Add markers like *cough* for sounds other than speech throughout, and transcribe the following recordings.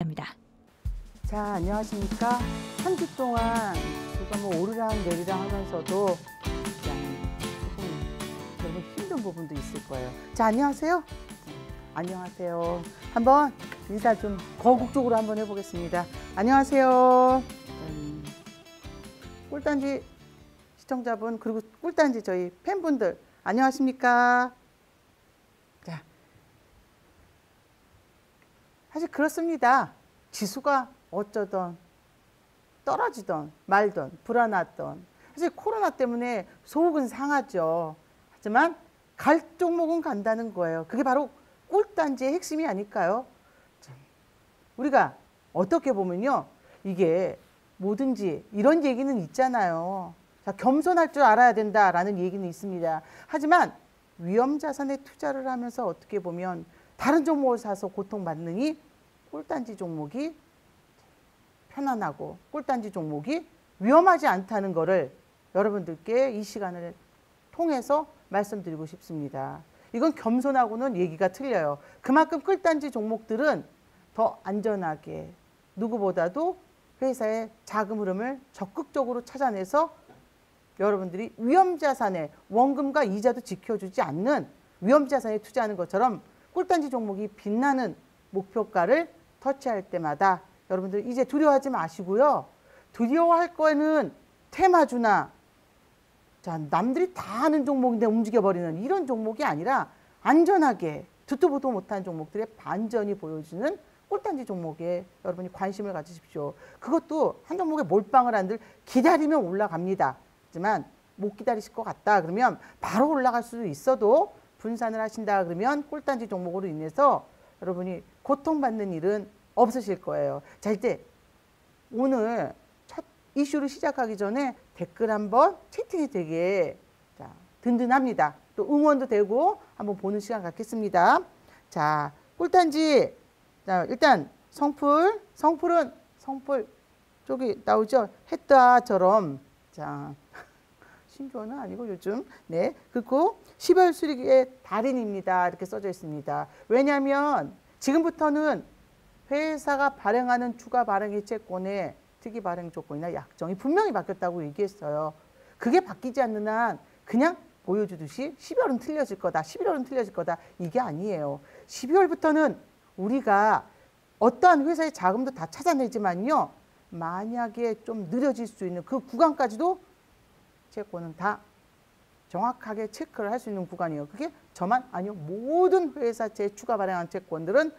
합니다. 자, 안녕하십니까. 한 주 동안 제가 뭐 오르락 내리락 하면서도 조금 너무 힘든 부분도 있을 거예요. 자, 안녕하세요. 네, 안녕하세요. 한번 인사 좀 거국적으로 한번 해보겠습니다. 안녕하세요. 음, 꿀단지 시청자분 그리고 꿀단지 저희 팬분들 안녕하십니까. 사실 그렇습니다. 지수가 어쩌던 떨어지던 말던 불안하던 사실 코로나 때문에 속은 상하죠. 하지만 갈 종목은 간다는 거예요. 그게 바로 꿀단지의 핵심이 아닐까요? 참, 우리가 어떻게 보면요. 이게 뭐든지 이런 얘기는 있잖아요. 자, 겸손할 줄 알아야 된다라는 얘기는 있습니다. 하지만 위험 자산에 투자를 하면서 어떻게 보면 다른 종목을 사서 고통받느니 꿀단지 종목이 편안하고 꿀단지 종목이 위험하지 않다는 거를 여러분들께 이 시간을 통해서 말씀드리고 싶습니다. 이건 겸손하고는 얘기가 틀려요. 그만큼 꿀단지 종목들은 더 안전하게 누구보다도 회사의 자금 흐름을 적극적으로 찾아내서 여러분들이 위험자산에 원금과 이자도 지켜주지 않는 위험자산에 투자하는 것처럼 꿀단지 종목이 빛나는 목표가를 터치할 때마다 여러분들 이제 두려워하지 마시고요. 두려워할 거에는 테마주나 자 남들이 다 하는 종목인데 움직여버리는 이런 종목이 아니라 안전하게 듣도 보도 못한 종목들의 반전이 보여주는 꿀단지 종목에 여러분이 관심을 가지십시오. 그것도 한 종목에 몰빵을 한들 기다리면 올라갑니다. 하지만 못 기다리실 것 같다 그러면 바로 올라갈 수도 있어도 분산을 하신다 그러면 꿀단지 종목으로 인해서 여러분이 고통받는 일은 없으실 거예요. 자, 이제 오늘 첫 이슈를 시작하기 전에 댓글 한번 채팅이 되게 자, 든든합니다. 또 응원도 되고 한번 보는 시간 갖겠습니다. 자, 꿀단지. 자, 일단 성풀. 성풀은 성풀 쪽이 나오죠. 했다처럼. 자, *laughs* 신조어는 아니고 요즘. 네. 그리고 10월 수익의 달인입니다. 이렇게 써져 있습니다. 왜냐하면 지금부터는 회사가 발행하는 추가 발행 해체권의 특이 발행 조건이나 약정이 분명히 바뀌었다고 얘기했어요. 그게 바뀌지 않는 한 그냥 보여주듯이 12월은 틀려질 거다. 11월은 틀려질 거다. 이게 아니에요. 12월부터는 우리가 어떠한 회사의 자금도 다 찾아내지만요. 만약에 좀 느려질 수 있는 그 구간까지도 채권은 다 정확하게 체크를 할 수 있는 구간이에요. 그게 저만 아니요. 모든 회사채 추가 발행한 채권들은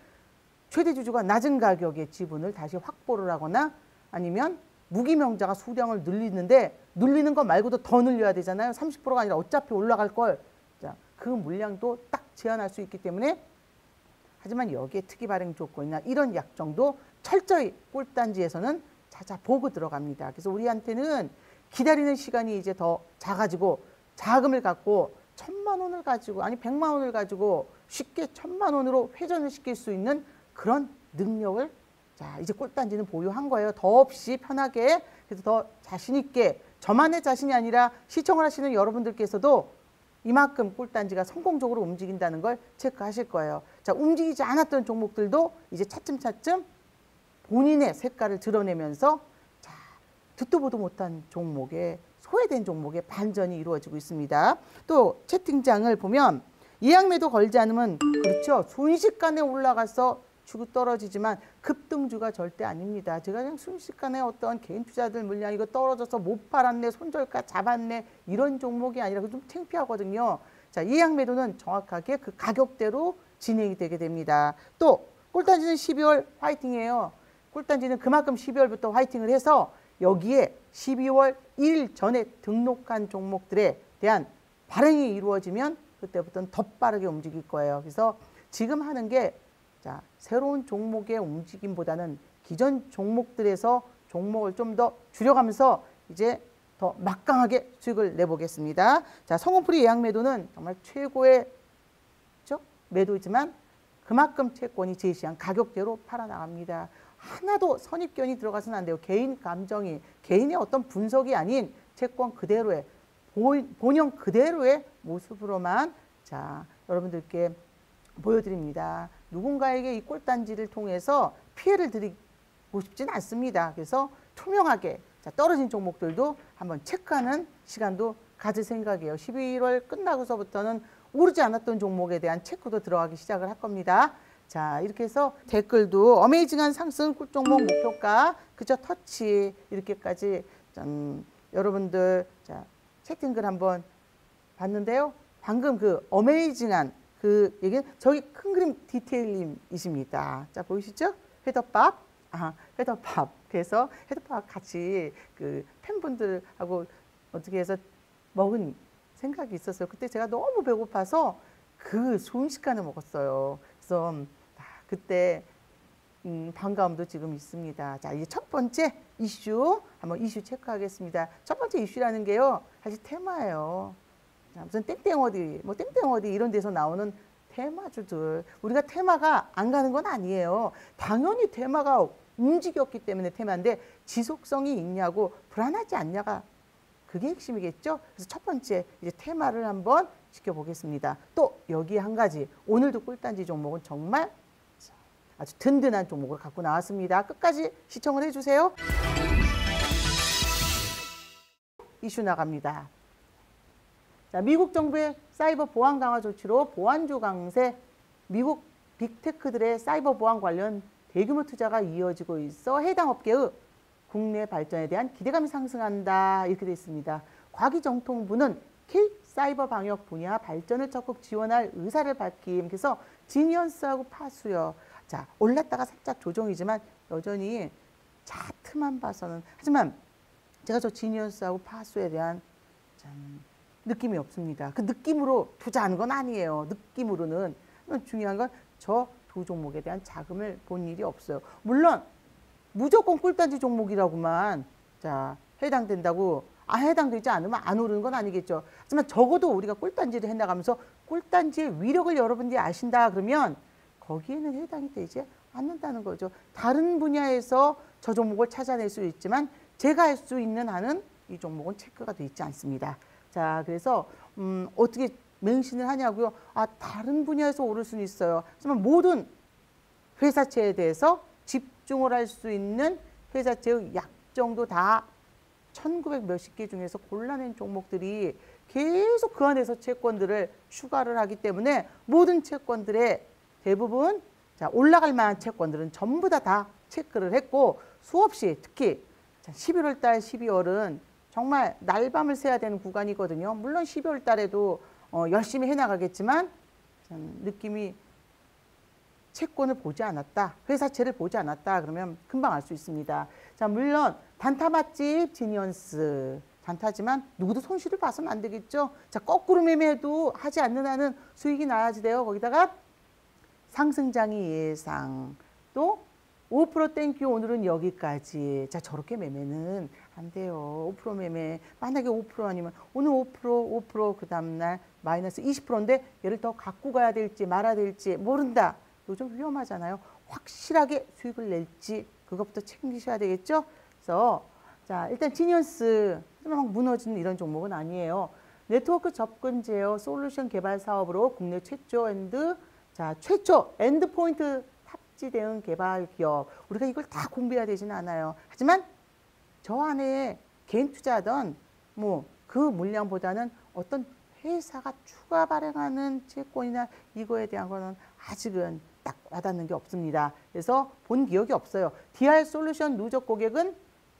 최대 주주가 낮은 가격의 지분을 다시 확보를 하거나 아니면 무기명자가 수량을 늘리는데 늘리는 것 말고도 더 늘려야 되잖아요. 30%가 아니라 어차피 올라갈 걸. 자, 그 물량도 딱 제한할 수 있기 때문에 하지만 여기에 특이 발행 조건이나 이런 약정도 철저히 꿀단지에서는 찾아보고 들어갑니다. 그래서 우리한테는 기다리는 시간이 이제 더 작아지고 자금을 갖고 천만 원을 가지고 아니 백만 원을 가지고 쉽게 천만 원으로 회전을 시킬 수 있는 그런 능력을 자 이제 꿀단지는 보유한 거예요. 더 없이 편하게 그래서 더 자신 있게 저만의 자신이 아니라 시청을 하시는 여러분들께서도 이만큼 꿀단지가 성공적으로 움직인다는 걸 체크하실 거예요. 자 움직이지 않았던 종목들도 이제 차츰차츰 본인의 색깔을 드러내면서 자 듣도 보도 못한 종목에 소외된 종목의 반전이 이루어지고 있습니다. 또 채팅장을 보면 예약매도 걸지 않으면 그렇죠. 순식간에 올라가서 주고 떨어지지만 급등주가 절대 아닙니다. 제가 그냥 순식간에 어떤 개인 투자들 물량 이거 떨어져서 못 팔았네, 손절가 잡았네 이런 종목이 아니라 좀 창피하거든요. 자, 예약 매도는 정확하게 그 가격대로 진행이 되게 됩니다. 또 꿀단지는 12월 화이팅이에요. 꿀단지는 그만큼 12월부터 화이팅을 해서 여기에 12월 1일 전에 등록한 종목들에 대한 발행이 이루어지면 그때부터는 더 빠르게 움직일 거예요. 그래서 지금 하는 게 자, 새로운 종목의 움직임보다는 기존 종목들에서 종목을 좀 더 줄여가면서 이제 더 막강하게 수익을 내보겠습니다. 자, 성공풀이 예약 매도는 정말 최고의 그렇죠? 매도이지만 그만큼 채권이 제시한 가격대로 팔아나갑니다. 하나도 선입견이 들어가서는 안 돼요. 개인 감정이, 개인의 어떤 분석이 아닌 채권 그대로의 본영 그대로의 모습으로만 자 여러분들께 보여드립니다. 누군가에게 이 꿀단지를 통해서 피해를 드리고 싶진 않습니다. 그래서 투명하게 자, 떨어진 종목들도 한번 체크하는 시간도 가질 생각이에요. 11월 끝나고서부터는 오르지 않았던 종목에 대한 체크도 들어가기 시작을 할 겁니다. 자 이렇게 해서 댓글도 어메이징한 상승 꿀종목 목표가 그저 터치 이렇게까지 좀 여러분들 자 채팅글 한번 봤는데요. 방금 그 어메이징한 그 얘기는 저기 큰 그림 디테일님이십니다. 자 보이시죠? 회덮밥, 아 회덮밥. 그래서 회덮밥 같이 그 팬분들하고 어떻게 해서 먹은 생각이 있었어요. 그때 제가 너무 배고파서 그 순식간에 먹었어요. 그래서 아, 그때 음, 반가움도 지금 있습니다. 자, 이제 첫 번째 이슈 한번 이슈 체크하겠습니다. 첫 번째 이슈라는 게요, 사실 테마예요. 자, 무슨 땡땡 어디, 뭐 땡땡 어디 이런 데서 나오는 테마주들. 우리가 테마가 안 가는 건 아니에요. 당연히 테마가 움직였기 때문에 테마인데 지속성이 있냐고 불안하지 않냐가 그게 핵심이겠죠. 그래서 첫 번째 이제 테마를 한번 지켜보겠습니다. 또 여기 한 가지 오늘도 꿀단지 종목은 정말 아주 든든한 종목을 갖고 나왔습니다. 끝까지 시청을 해주세요. 이슈 나갑니다. 자, 미국 정부의 사이버 보안 강화 조치로 보안조 강세, 미국 빅테크들의 사이버 보안 관련 대규모 투자가 이어지고 있어 해당 업계의 국내 발전에 대한 기대감이 상승한다 이렇게 되어 있습니다. 과기정통부는 K 사이버 방역 분야 발전을 적극 지원할 의사를 밝힘. 그래서 지니언스하고 파수요. 자 올랐다가 살짝 조정이지만 여전히 차트만 봐서는 하지만 제가 저 지니언스하고 파수에 대한 참 느낌이 없습니다. 그 느낌으로 투자하는 건 아니에요. 느낌으로는 중요한 건 저 두 종목에 대한 자금을 본 일이 없어요. 물론 무조건 꿀단지 종목이라고만 자 해당된다고 아 해당되지 않으면 안 오르는 건 아니겠죠. 하지만 적어도 우리가 꿀단지를 해나가면서 꿀단지의 위력을 여러분들이 아신다 그러면 거기에는 해당이 되지 않는다는 거죠. 다른 분야에서 저 종목을 찾아낼 수 있지만 제가 할 수 있는 한은 이 종목은 체크가 돼 있지 않습니다. 자 그래서 음, 어떻게 맹신을 하냐고요. 아 다른 분야에서 오를 수는 있어요. 하지만 모든 회사체에 대해서 집중을 할 수 있는 회사체의 약정도 다 1900 몇십 개 중에서 골라낸 종목들이 계속 그 안에서 채권들을 추가를 하기 때문에 모든 채권들의 대부분 자 올라갈 만한 채권들은 전부 다 다 체크를 했고 수없이 특히 11월 달 12월은 정말 날밤을 새야 되는 구간이거든요. 물론 12월 달에도 어, 열심히 해나가겠지만 느낌이 채권을 보지 않았다. 회사채를 보지 않았다. 그러면 금방 알 수 있습니다. 자, 물론 단타 맛집 지니언스 단타지만 누구도 손실을 봐서는 안 되겠죠. 자, 거꾸로 매매해도 하지 않는 한은 수익이 나야지 돼요. 거기다가 상승장이 예상 또 5% thank you 오늘은 여기까지. 자 저렇게 매매는 안 돼요. 5% 매매. 만약에 5% 아니면 오늘 5% 5%그 다음날 마이너스 20%인데 얘를 더 갖고 가야 될지 말아야 될지 모른다. 요즘 위험하잖아요. 확실하게 수익을 낼지 그것부터 챙기셔야 되겠죠. 그래서 자 일단 지니언스 막 무너지는 이런 종목은 아니에요. 네트워크 접근 제어 솔루션 개발 사업으로 국내 최초 end 자 최초 엔드 포인트 탑지 대응 개발 기업 우리가 이걸 다 공부해야 되지는 않아요. 하지만 저 안에 개인 투자하던 뭐 그 물량보다는 어떤 회사가 추가 발행하는 채권이나 이거에 대한 거는 아직은 딱 와닿는 게 없습니다. 그래서 본 기억이 없어요. DR 솔루션 누적 고객은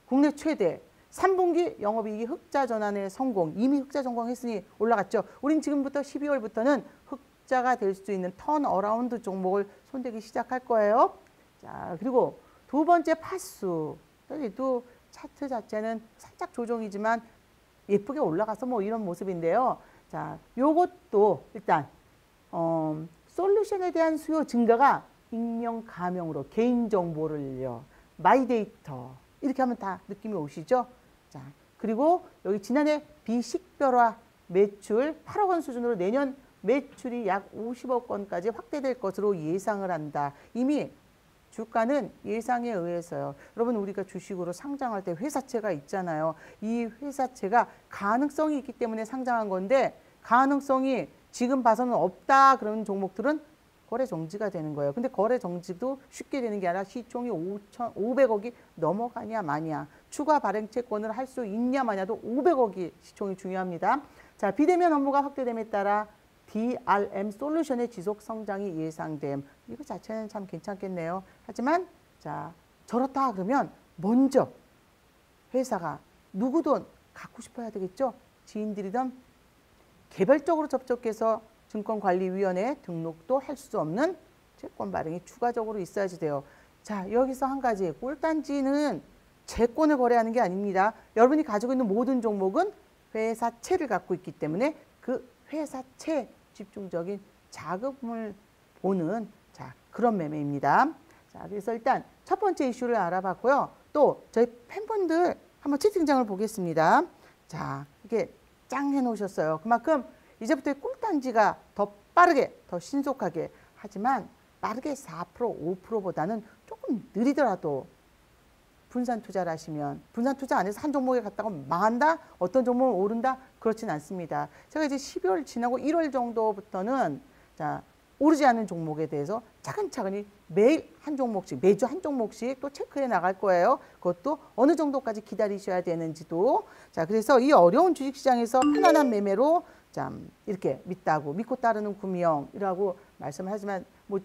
국내 최대 3분기 영업이익이 흑자 전환의 성공 이미 흑자 전공했으니 올라갔죠. 우린 지금부터 12월부터는 흑 자가 될 수 있는 turn around 종목을 손대기 시작할 거예요. 자 그리고 두 번째 파수 또 차트 자체는 살짝 조정이지만 예쁘게 올라가서 뭐 이런 모습인데요. 자 요것도 일단 어, 솔루션에 대한 수요 증가가 익명 가명으로 개인 정보를요. 마이데이터 이렇게 하면 다 느낌이 오시죠? 자 그리고 여기 지난해 비식별화 매출 8억 원 수준으로 내년 매출이 약 50억 원까지 확대될 것으로 예상을 한다. 이미 주가는 예상에 의해서요. 여러분 우리가 주식으로 상장할 때 회사채가 있잖아요. 이 회사채가 가능성이 있기 때문에 상장한 건데 가능성이 지금 봐서는 없다 그런 종목들은 거래 정지가 되는 거예요. 근데 거래 정지도 쉽게 되는 게 아니라 시총이 5천 500억이 넘어가냐 마냐 추가 발행 채권을 할 수 있냐 마냐도 500억이 시총이 중요합니다. 자 비대면 업무가 확대됨에 따라 DRM 솔루션의 지속 성장이 예상됨. 이거 자체는 참 괜찮겠네요. 하지만 자 저렇다 그러면 먼저 회사가 누구든 갖고 싶어야 되겠죠. 지인들이든 개별적으로 접촉해서 증권관리위원회 등록도 할 수 없는 채권 발행이 추가적으로 있어야지 돼요. 자 여기서 한 가지 꿀단지는 채권을 거래하는 게 아닙니다. 여러분이 가지고 있는 모든 종목은 회사채를 갖고 있기 때문에 그 회사채 집중적인 자금을 보는 자 그런 매매입니다. 자 그래서 일단 첫 번째 이슈를 알아봤고요. 또 저희 팬분들 한번 채팅장을 보겠습니다. 자 이게 짱 해놓으셨어요. 그만큼 이제부터 꿀단지가 더 빠르게 더 신속하게 하지만 빠르게 4% 5%보다는 조금 느리더라도 분산 투자를 하시면 분산 투자 안 해서 한 종목에 갔다가 망한다 어떤 종목은 오른다 그렇진 않습니다. 제가 이제 12월 지나고 1월 정도부터는 자 오르지 않는 종목에 대해서 차근차근히 매일 한 종목씩 매주 한 종목씩 또 체크해 나갈 거예요. 그것도 어느 정도까지 기다리셔야 되는지도. 자 그래서 이 어려운 주식시장에서 편안한 매매로 참 이렇게 믿다고 믿고 따르는 구미형이라고 말씀을 하지만 뭐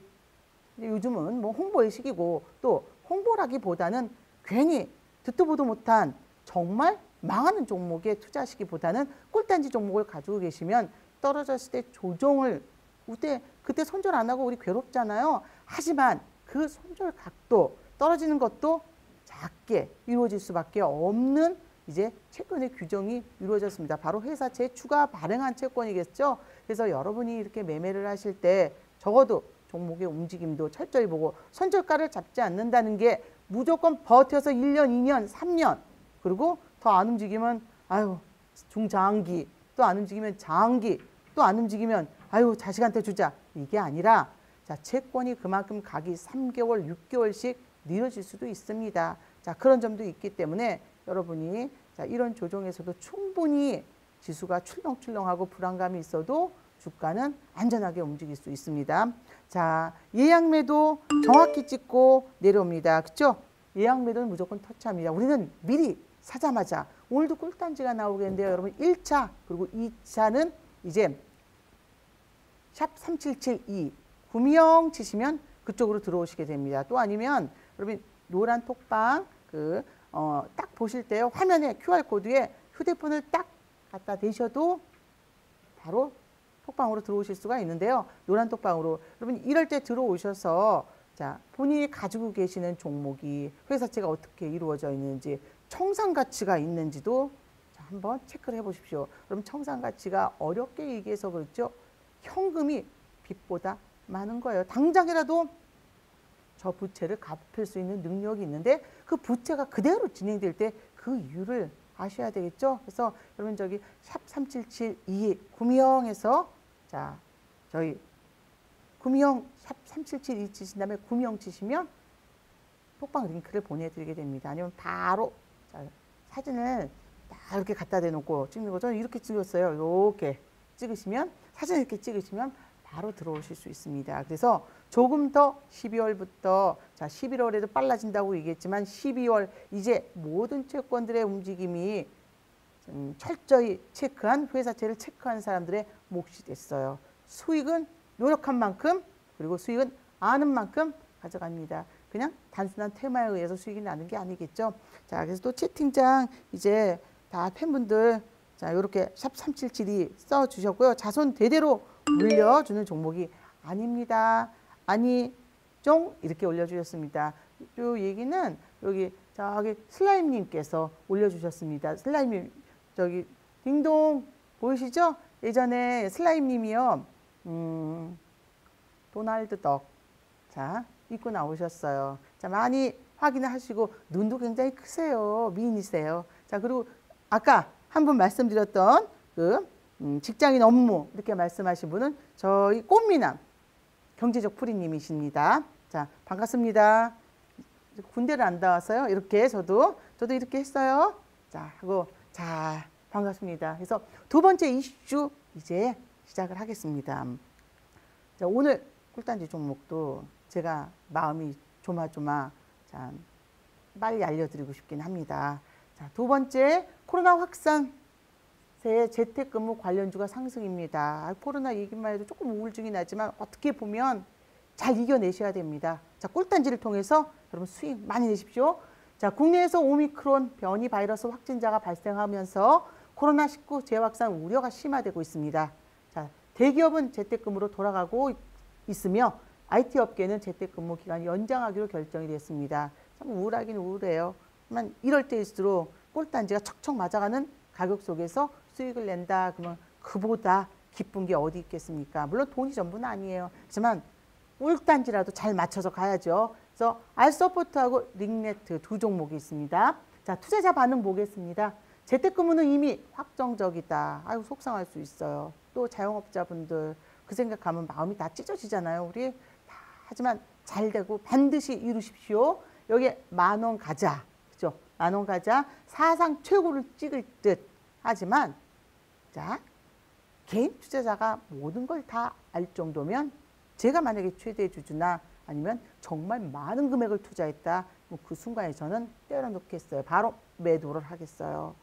요즘은 뭐 홍보의 시기고 또 홍보라기보다는 괜히 듣도 보도 못한 정말 망하는 종목에 투자하시기보다는 꿀단지 종목을 가지고 계시면 떨어졌을 때 조정을 그때 그때 손절 안 하고 우리 괴롭잖아요. 하지만 그 손절 각도 떨어지는 것도 작게 이루어질 수밖에 없는 이제 채권의 규정이 이루어졌습니다. 바로 회사채 추가 발행한 채권이겠죠. 그래서 여러분이 이렇게 매매를 하실 때 적어도 종목의 움직임도 철저히 보고 손절가를 잡지 않는다는 게 무조건 버텨서 1년, 2년, 3년 그리고 더 안 움직이면 아유 중장기 또 안 움직이면 장기 또 안 움직이면 아유 자식한테 주자 이게 아니라 자 채권이 그만큼 각이 3개월, 6개월씩 늘어질 수도 있습니다. 자 그런 점도 있기 때문에 여러분이 자 이런 조정에서도 충분히 지수가 출렁출렁하고 불안감이 있어도 주가는 안전하게 움직일 수 있습니다. 자, 예약매도 정확히 찍고 내려옵니다. 그렇죠? 예약매도는 무조건 터치합니다. 우리는 미리 사자마자 오늘도 꿀단지가 나오겠는데요. 여러분 1차 그리고 2차는 이제 샵 3772 구미형 치시면 그쪽으로 들어오시게 됩니다. 또 아니면 여러분 노란 톡방 그 어, 딱 보실 때요. 화면에 QR코드에 휴대폰을 딱 갖다 대셔도 바로 톡방으로 들어오실 수가 있는데요. 노란 톡방으로 여러분 이럴 때 들어오셔서 자 본인이 가지고 계시는 종목이 회사채가 어떻게 이루어져 있는지 청산 가치가 있는지도 자, 한번 체크를 해보십시오. 그럼 청산 가치가 어렵게 얘기해서 그렇죠. 현금이 빚보다 많은 거예요. 당장이라도 저 부채를 갚을 수 있는 능력이 있는데 그 부채가 그대로 진행될 때 그 이유를 아셔야 되겠죠. 그래서 여러분 저기 샵 3772 구미형에서 자 저희 구미형 샵3772 치신 다음에 구미형 치시면 톡방 링크를 보내드리게 됩니다. 아니면 바로 자, 사진을 딱 이렇게 갖다 대놓고 찍는 거 저는 이렇게 찍었어요. 이렇게 찍으시면 사진 이렇게 찍으시면 바로 들어오실 수 있습니다. 그래서 조금 더 12월부터 자 11월에도 빨라진다고 얘기했지만 12월 이제 모든 채권들의 움직임이 음, 철저히 체크한 회사채를 체크한 사람들의 몫이 됐어요. 수익은 노력한 만큼 그리고 수익은 아는 만큼 가져갑니다. 그냥 단순한 테마에 의해서 수익이 나는 게 아니겠죠. 자, 그래서 또 채팅장 이제 다 팬분들 자, 이렇게 샵 377이 써 주셨고요. 자손 대대로 물려주는 종목이 아닙니다. 아니 쫑 이렇게 올려 주셨습니다. 요 얘기는 여기 저기 슬라임 님께서 올려 주셨습니다. 슬라임 님 저기 딩동 보이시죠? 예전에 슬라임 님이요. 음, 도날드 덕. 자, 입고 나오셨어요. 자, 많이 확인을 하시고 눈도 굉장히 크세요. 미인이세요. 자, 그리고 아까 한 분 말씀드렸던 그 음, 직장인 업무 이렇게 말씀하신 분은 저희 꽃미남 경제적 프리님이십니다. 자, 반갑습니다. 군대를 안 나왔어요. 이렇게 저도 저도 이렇게 했어요. 자, 하고 자, 반갑습니다. 그래서 두 번째 이슈 이제 시작을 하겠습니다. 자, 오늘 꿀단지 종목도 제가 마음이 조마조마 참 빨리 알려드리고 싶긴 합니다. 자, 두 번째 코로나 확산 새 재택근무 관련주가 상승입니다. 아, 코로나 얘기만 해도 조금 우울증이 나지만 어떻게 보면 잘 이겨내셔야 됩니다. 자, 꿀단지를 통해서 여러분 수익 많이 내십시오. 자, 국내에서 오미크론 변이 바이러스 확진자가 발생하면서 코로나19 재확산 우려가 심화되고 있습니다. 자, 대기업은 재택근무로 돌아가고 있으며 IT 업계는 재택근무 기간 연장하기로 결정이 됐습니다. 참 우울하긴 우울해요. 하지만 이럴 때일수록 꿀단지가 척척 맞아가는 가격 속에서 수익을 낸다 그러면 그보다 기쁜 게 어디 있겠습니까? 물론 돈이 전부는 아니에요. 하지만 꿀단지라도 잘 맞춰서 가야죠. 그래서 알서포트하고 링네트 두 종목이 있습니다. 자, 투자자 반응 보겠습니다. 재택근무는 이미 확정적이다. 아유 속상할 수 있어요. 또 자영업자분들 그 생각하면 마음이 다 찢어지잖아요. 우리 다 하지만 잘 되고 반드시 이루십시오. 여기에 만원 가자. 그죠? 만원 가자. 사상 최고를 찍을 듯 하지만 자 개인 투자자가 모든 걸 다 알 정도면 제가 만약에 최대 주주나 아니면 정말 많은 금액을 투자했다. 뭐 그 순간에 저는 때려놓겠어요. 바로 매도를 하겠어요.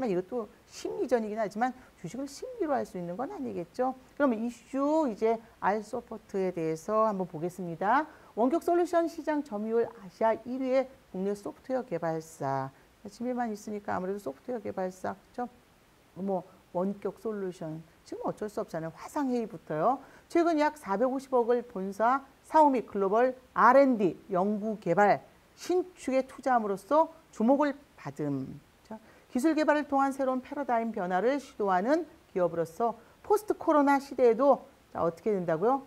하지만 이것도 심리전이긴 하지만 주식을 심리로 할 수 있는 건 아니겠죠. 그러면 이슈 이제 알소포트에 대해서 한번 보겠습니다. 원격 솔루션 시장 점유율 아시아 1위의 국내 소프트웨어 개발사. 집에만 있으니까 아무래도 소프트웨어 개발사 그렇죠? 뭐 원격 솔루션 지금 어쩔 수 없잖아요. 화상회의부터요. 최근 약 450억을 본사 사오미 글로벌 R&D 연구 개발 신축에 투자함으로써 주목을 받음. 기술 개발을 통한 새로운 패러다임 변화를 시도하는 기업으로서 포스트 코로나 시대에도 자, 어떻게 된다고요?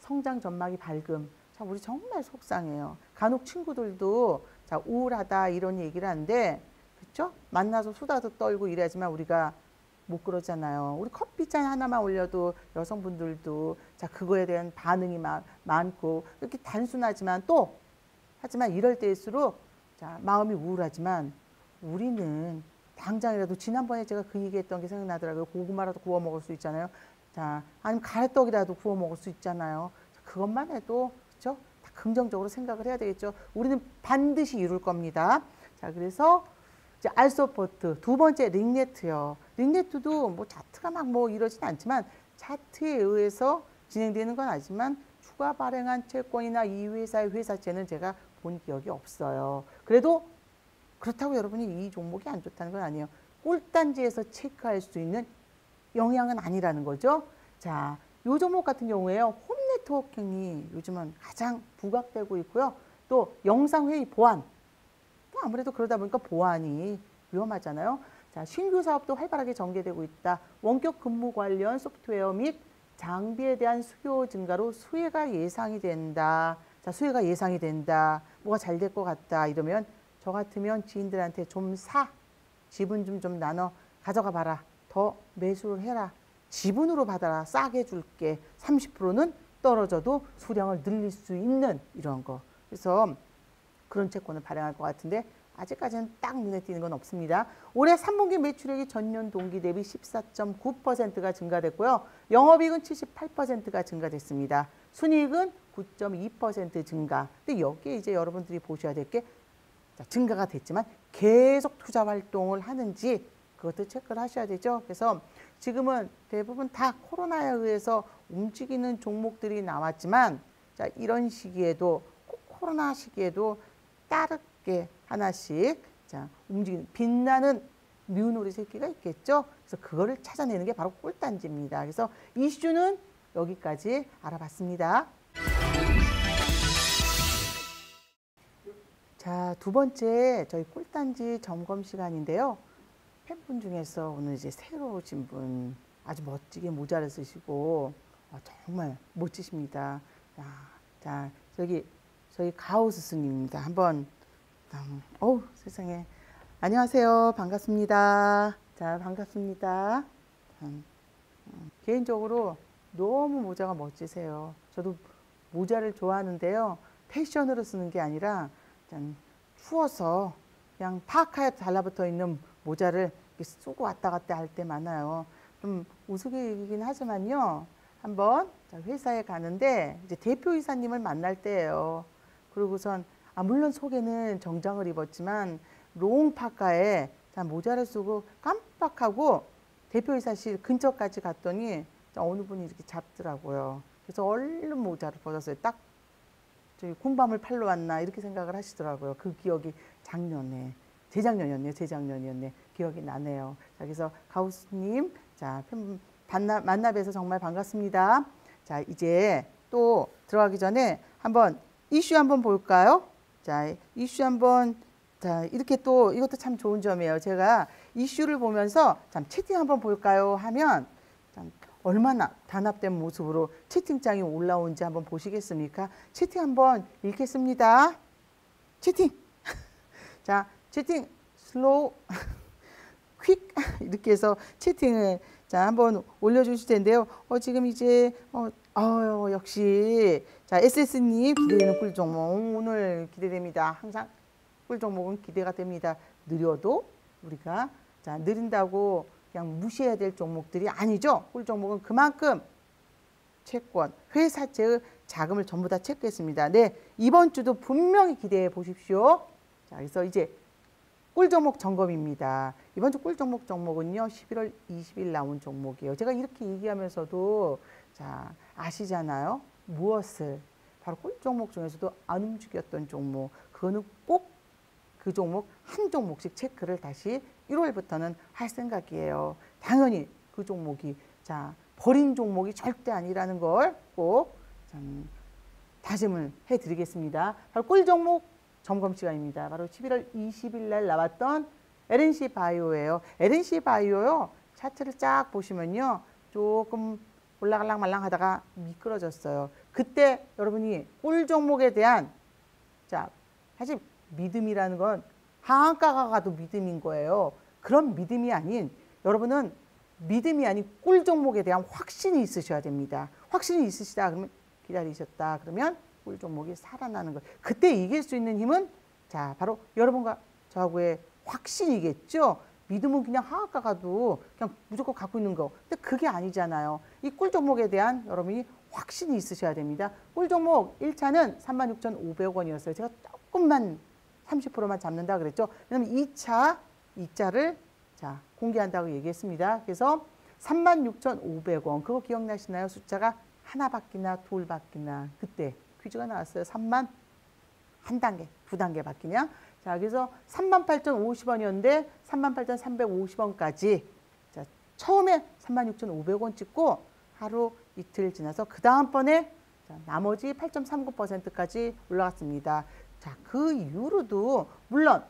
성장 전망이 밝음. 자, 우리 정말 속상해요. 간혹 친구들도 자, 우울하다 이런 얘기를 하는데 그렇죠? 만나서 수다도 떨고 이래야지만 우리가 못 그러잖아요. 우리 커피잔 하나만 올려도 여성분들도 자 그거에 대한 반응이 마, 많고 이렇게 단순하지만 또 하지만 이럴 때일수록 자 마음이 우울하지만 우리는 당장이라도 지난번에 제가 그 얘기했던 게 생각나더라고요. 고구마라도 구워 먹을 수 있잖아요. 자, 아니면 가래떡이라도 구워 먹을 수 있잖아요. 그것만 해도 그렇죠? 다 긍정적으로 생각을 해야 되겠죠. 우리는 반드시 이룰 겁니다. 자, 그래서 이제 알소포트 두 번째 링네트요. 링네트도 뭐 차트가 막 뭐 이러진 않지만 차트에 의해서 진행되는 건 아니지만 추가 발행한 채권이나 이 회사의 회사채는 제가 본 기억이 없어요. 그래도 그렇다고 여러분이 이 종목이 안 좋다는 건 아니에요. 꿀단지에서 체크할 수 있는 영향은 아니라는 거죠. 자, 요 종목 같은 경우에요. 홈 네트워킹이 요즘은 가장 부각되고 있고요. 또 영상회의 보안. 또 아무래도 그러다 보니까 보안이 위험하잖아요. 자, 신규 사업도 활발하게 전개되고 있다. 원격 근무 관련 소프트웨어 및 장비에 대한 수요 증가로 수혜가 예상이 된다. 자, 수혜가 예상이 된다. 뭐가 잘 될 것 같다. 이러면 저 같으면 지인들한테 좀 사. 지분 좀 좀 나눠 가져가 봐라. 더 매수를 해라. 지분으로 받아라. 싸게 줄게. 30%는 떨어져도 수량을 늘릴 수 있는 이런 거. 그래서 그런 채권을 발행할 것 같은데 아직까지는 딱 눈에 띄는 건 없습니다. 올해 3분기 매출액이 전년 동기 대비 14.9%가 증가됐고요. 영업이익은 78%가 증가됐습니다. 순이익은 9.2% 증가. 근데 여기에 이제 여러분들이 보셔야 될게 자, 증가가 됐지만 계속 투자 활동을 하는지 그것도 체크를 하셔야 되죠. 그래서 지금은 대부분 다 코로나에 의해서 움직이는 종목들이 나왔지만 자, 이런 시기에도 코로나 시기에도 따르게 하나씩 자, 움직이는 빛나는 뉴놀이 새끼가 있겠죠. 그래서 그거를 찾아내는 게 바로 꿀단지입니다. 그래서 이슈는 여기까지 알아봤습니다. 자, 두 번째 저희 꿀단지 점검 시간인데요. 팬분 중에서 오늘 이제 새로 오신 분 아주 멋지게 모자를 쓰시고 아, 정말 멋지십니다. 자, 자, 저기 저희 가오스 스님입니다. 한번 음, 어우 세상에 안녕하세요. 반갑습니다. 자, 반갑습니다. 음, 음, 개인적으로 너무 모자가 멋지세요. 저도 모자를 좋아하는데요. 패션으로 쓰는 게 아니라 추워서 그냥 파카에 달라붙어 있는 모자를 쓰고 왔다 갔다 할 때 많아요. 좀 우스갯이긴 하지만요. 한번 자, 회사에 가는데 이제 대표이사님을 만날 때예요. 그러고선 아 물론 속에는 정장을 입었지만 롱 파카에 자, 모자를 쓰고 깜빡하고 대표이사실 근처까지 갔더니 자, 어느 분이 이렇게 잡더라고요. 그래서 얼른 모자를 벗었어요. 딱 저기 군밤을 팔러 왔나 이렇게 생각을 하시더라고요. 그 기억이 작년에 재작년이었네요. 재작년이었네. 기억이 나네요. 자, 그래서 가우스님, 자, 팬, 만나, 만나 뵈서 정말 반갑습니다. 자, 이제 또 들어가기 전에 한번 이슈 한번 볼까요? 자, 이슈 한번 자, 이렇게 또 이것도 참 좋은 점이에요. 제가 이슈를 보면서 참 채팅 한번 볼까요? 하면 참 얼마나 단합된 모습으로 채팅장이 올라온지 한번 보시겠습니까? 채팅 한번 읽겠습니다. 채팅. *laughs* 자, 채팅 slow *laughs* quick *laughs* 이렇게 해서 채팅을 자 한번 올려주실 텐데요. 어 지금 이제 어, 어 역시 자 SS님 기대되는 꿀 종목 오늘 기대됩니다. 항상 꿀 종목은 기대가 됩니다. 느려도 우리가 자 느린다고 그냥 무시해야 될 종목들이 아니죠. 꿀 종목은 그만큼 채권, 회사채의 자금을 전부 다 체크했습니다. 네, 이번 주도 분명히 기대해 보십시오. 자, 그래서 이제 꿀 종목 점검입니다. 이번 주 꿀 종목 종목은요. 11월 20일 나온 종목이에요. 제가 이렇게 얘기하면서도 자 아시잖아요. 무엇을 바로 꿀 종목 중에서도 안 움직였던 종목 그거는 꼭 그 종목 한 종목씩 체크를 다시 1월부터는 할 생각이에요. 당연히 그 종목이 자 버린 종목이 절대 아니라는 걸 꼭 다짐을 해드리겠습니다. 바로 꿀 종목 점검 시간입니다. 바로 11월 20일 날 나왔던 LNC 바이오예요. LNC 바이오요. 차트를 쫙 보시면요. 조금 올라갈랑 말랑 하다가 미끄러졌어요. 그때 여러분이 꿀 종목에 대한 자, 사실 믿음이라는 건 하한가가 가도 믿음인 거예요. 그런 믿음이 아닌 여러분은 믿음이 아닌 꿀 종목에 대한 확신이 있으셔야 됩니다. 확신이 있으시다 그러면 기다리셨다 그러면 꿀 종목이 살아나는 거. 그때 이길 수 있는 힘은 자 바로 여러분과 저하고의 확신이겠죠. 믿음은 그냥 하악가 가도 그냥 무조건 갖고 있는 거. 근데 그게 아니잖아요. 이 꿀 종목에 대한 여러분이 확신이 있으셔야 됩니다. 꿀 종목 1차는 36,500원이었어요. 제가 조금만 30%만 잡는다 그랬죠. 왜냐면 2차, 2자를 자, 공개한다고 얘기했습니다. 그래서 36,500원. 그거 기억나시나요? 숫자가 하나 바뀌나 둘 바뀌나 그때 퀴즈가 나왔어요. 3만 한 단계, 두 단계 바뀌냐? 자, 그래서 38,050원이었는데 38,350원까지 자, 처음에 36,500원 찍고 하루 이틀 지나서 그 다음번에 자, 나머지 8.39%까지 올라갔습니다. 자, 그 이후로도 물론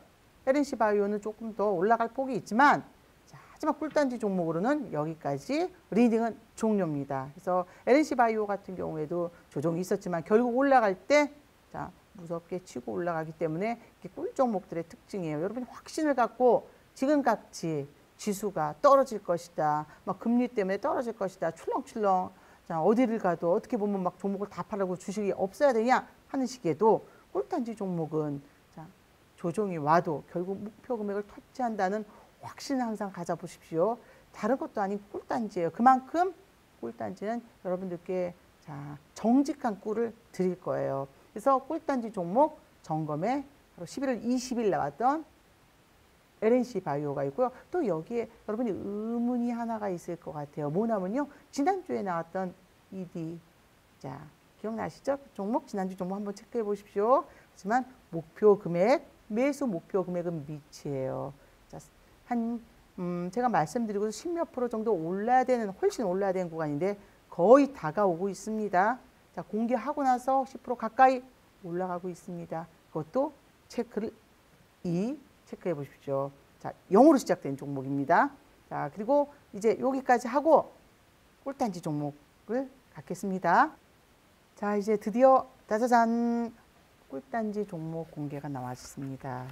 LNC 바이오는 조금 더 올라갈 폭이 있지만 자, 하지만 꿀단지 종목으로는 여기까지 leading은 종료입니다. 그래서 LNC 바이오 같은 경우에도 조정이 있었지만 결국 올라갈 때 자, 무섭게 치고 올라가기 때문에 이게 꿀 종목들의 특징이에요. 여러분이 확신을 갖고 지금같이 지수가 떨어질 것이다. 막 금리 때문에 떨어질 것이다. 출렁출렁. 자, 어디를 가도 어떻게 보면 막 종목을 다 팔라고 주식이 없어야 되냐 하는 시기에도 꿀단지 종목은 자, 조정이 와도 결국 목표 금액을 터치한다는 확신을 항상 가져보십시오. 다른 것도 아닌 꿀단지예요. 그만큼 꿀단지는 여러분들께 자, 정직한 꿀을 드릴 거예요. 그래서 꿀단지 종목 점검에 바로 11월 20일 나왔던 LNC 바이오가 있고요. 또 여기에 여러분이 의문이 하나가 있을 것 같아요. 뭐냐면요. 지난주에 나왔던 ED. 자, 기억나시죠? 그 종목, 지난주 종목 한번 체크해 보십시오. 하지만 목표 금액, 매수 목표 금액은 미치예요. 한 음, 제가 말씀드리고 10몇 프로 정도 올라야 되는 훨씬 올라야 되는 구간인데 거의 다가오고 있습니다. 자, 공개하고 나서 10% 가까이 올라가고 있습니다. 그것도 체크를 이 체크해 보십시오. 자, 0으로 시작된 종목입니다. 자, 그리고 이제 여기까지 하고 꿀단지 종목을 갖겠습니다. 자, 이제 드디어 짜자잔 꿀단지 종목 공개가 나왔습니다.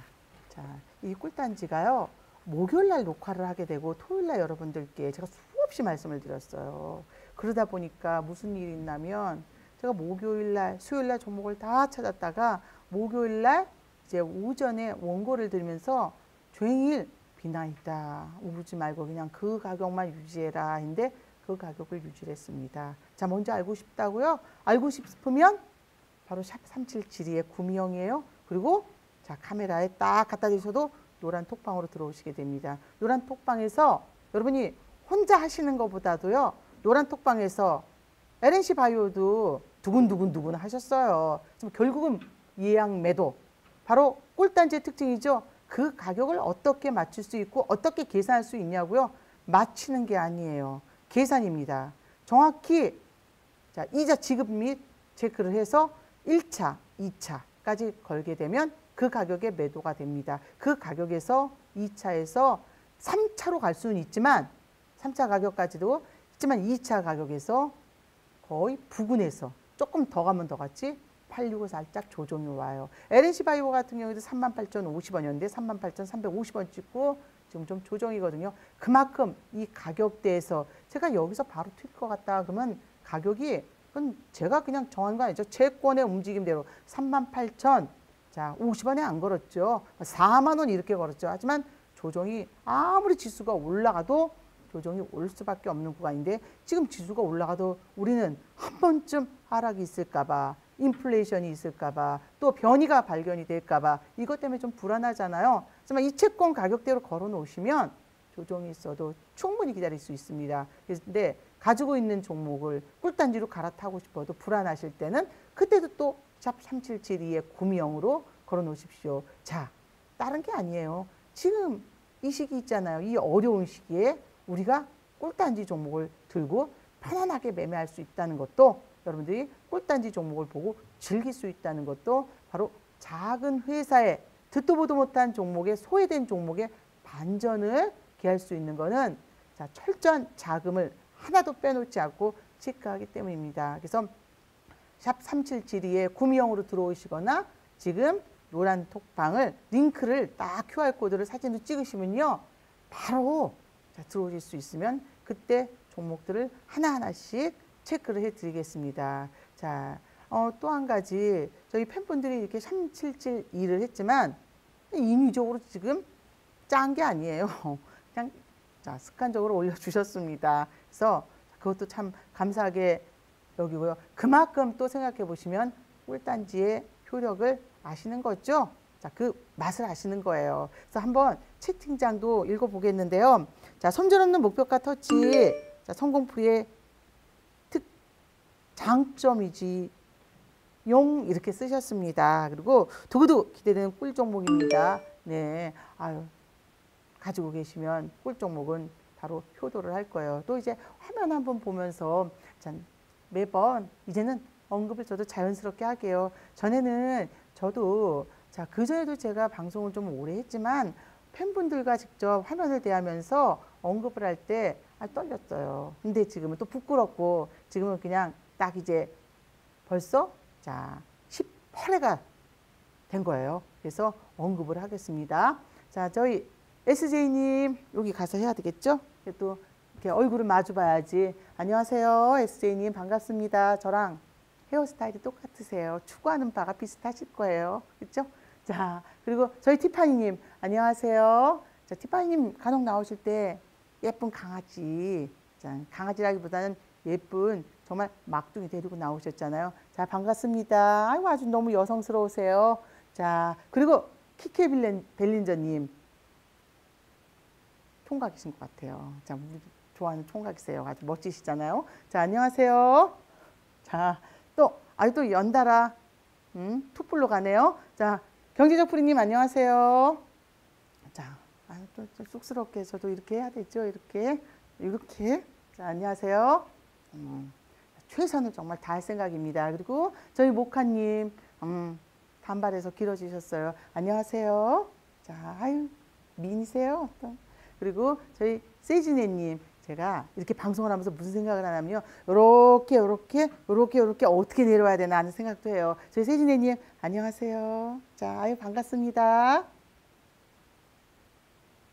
자, 이 꿀단지가요. 목요일 날 녹화를 하게 되고 토요일 날 여러분들께 제가 수없이 말씀을 드렸어요. 그러다 보니까 무슨 일이 있냐면 제가 목요일 날, 수요일 날 종목을 다 찾았다가 목요일 날 이제 오전에 원고를 들으면서 종일 비나 있다. 오르지 말고 그냥 그 가격만 유지해라. 근데 그 가격을 유지를 했습니다. 자, 먼저 알고 싶다고요? 알고 싶으면 바로 샵 3772의 구미형이에요. 그리고 자, 카메라에 딱 갖다 대셔도 노란 톡방으로 들어오시게 됩니다. 노란 톡방에서 여러분이 혼자 하시는 것보다도요. 노란 톡방에서 LNC 바이오도 두근두근두근 하셨어요. 지금 결국은 예약 매도 바로 꿀단지의 특징이죠. 그 가격을 어떻게 맞출 수 있고 어떻게 계산할 수 있냐고요. 맞히는 게 아니에요. 계산입니다. 정확히 자, 이자 지급 및 체크를 해서 1차, 2차까지 걸게 되면 그 가격에 매도가 됩니다. 그 가격에서 2차에서 3차로 갈 수는 있지만 3차 가격까지도 있지만 2차 가격에서 거의 부근에서 조금 더 가면 더 갔지 86을 살짝 조정이 와요. LNC 바이오 같은 경우에도 38,050원이었는데 38,350원 찍고 지금 좀 조정이거든요. 그만큼 이 가격대에서 제가 여기서 바로 튈 것 같다 그러면 가격이 그건 제가 그냥 정한 거 아니죠. 채권의 움직임대로 38,000 자, 50원에 안 걸었죠. 4만 원 이렇게 걸었죠. 하지만 조정이 아무리 지수가 올라가도 조정이 올 수밖에 없는 구간인데 지금 지수가 올라가도 우리는 한 번쯤 하락이 있을까 봐 인플레이션이 있을까 봐 또 변이가 발견이 될까 봐 이것 때문에 좀 불안하잖아요. 하지만 이 채권 가격대로 걸어 놓으시면 조정이 있어도 충분히 기다릴 수 있습니다. 그런데 가지고 있는 종목을 꿀단지로 갈아타고 싶어도 불안하실 때는 그때도 또 샵 3772의 구미형으로 걸어 놓으십시오. 자, 다른 게 아니에요. 지금 이 시기 있잖아요. 이 어려운 시기에 우리가 꿀단지 종목을 들고 편안하게 매매할 수 있다는 것도 여러분들이 꿀단지 종목을 보고 즐길 수 있다는 것도 바로 작은 회사에 듣도 보도 못한 종목에 소외된 종목에 반전을 기할 수 있는 것은 자, 철저한 자금을 하나도 빼놓지 않고 체크하기 때문입니다. 그래서 샵 3772에 구미형으로 들어오시거나 지금 노란 톡방을 링크를 딱 QR코드를 사진으로 찍으시면요. 바로 자, 들어오실 수 있으면 그때 종목들을 하나하나씩 체크를 해드리겠습니다. 자, 어, 또 한 가지 저희 팬분들이 이렇게 3772를 했지만 인위적으로 지금 짠 게 아니에요. *laughs* 그냥 자, 습관적으로 올려주셨습니다. 그래서 그것도 참 감사하게 여기고요. 그만큼 또 생각해 보시면 꿀단지의 효력을 아시는 거죠? 자, 그 맛을 아시는 거예요. 그래서 한번 채팅장도 읽어보겠는데요. 자, 손절 없는 목표가 터치. 자, 성공풀이의 특 장점이지. 용 이렇게 쓰셨습니다. 그리고 두고두 기대되는 꿀 종목입니다. 네, 아유 가지고 계시면 꿀 종목은 바로 효도를 할 거예요. 또 이제 화면 한번 보면서 전 매번 이제는 언급을 저도 자연스럽게 하게요. 전에는 저도 자 그전에도 제가 방송을 좀 오래 했지만 팬분들과 직접 화면을 대하면서 언급을 할 때 아, 떨렸어요. 근데 지금은 또 부끄럽고 지금은 그냥 딱 이제 벌써 자 18회가 된 거예요. 그래서 언급을 하겠습니다. 자 저희 SJ님 여기 가서 해야 되겠죠? 또 이렇게 얼굴을 마주 봐야지. 안녕하세요. SJ님 반갑습니다. 저랑 헤어스타일이 똑같으세요. 추구하는 바가 비슷하실 거예요. 그렇죠? 자, 그리고 저희 티파니님 안녕하세요. 자, 티파니님 간혹 나오실 때 예쁜 강아지, 자, 강아지라기보다는 예쁜 정말 막둥이 데리고 나오셨잖아요. 자, 반갑습니다. 아이고 아주 너무 여성스러우세요. 자, 그리고 키케 벨린저님 총각이신 것 같아요. 자, 좋아하는 총각이세요. 아주 멋지시잖아요. 자, 안녕하세요. 자, 또, 아유, 또 연달아, 음, 투플로 가네요. 자, 경제적 프리님 안녕하세요. 자, 아유, 또, 또 쑥스럽게 저도 이렇게 해야 되죠. 이렇게, 이렇게. 자, 안녕하세요. 음, 최선을 정말 다할 생각입니다. 그리고 저희 모카님, 음, 단발에서 길어지셨어요. 안녕하세요. 자, 아유, 미인이세요. 또. 그리고 저희 세진애님 제가 이렇게 방송을 하면서 무슨 생각을 하냐면요. 요렇게 요렇게 요렇게 요렇게 어떻게 내려와야 되나 하는 생각도 해요. 저희 세진애님 안녕하세요. 자, 아유 반갑습니다.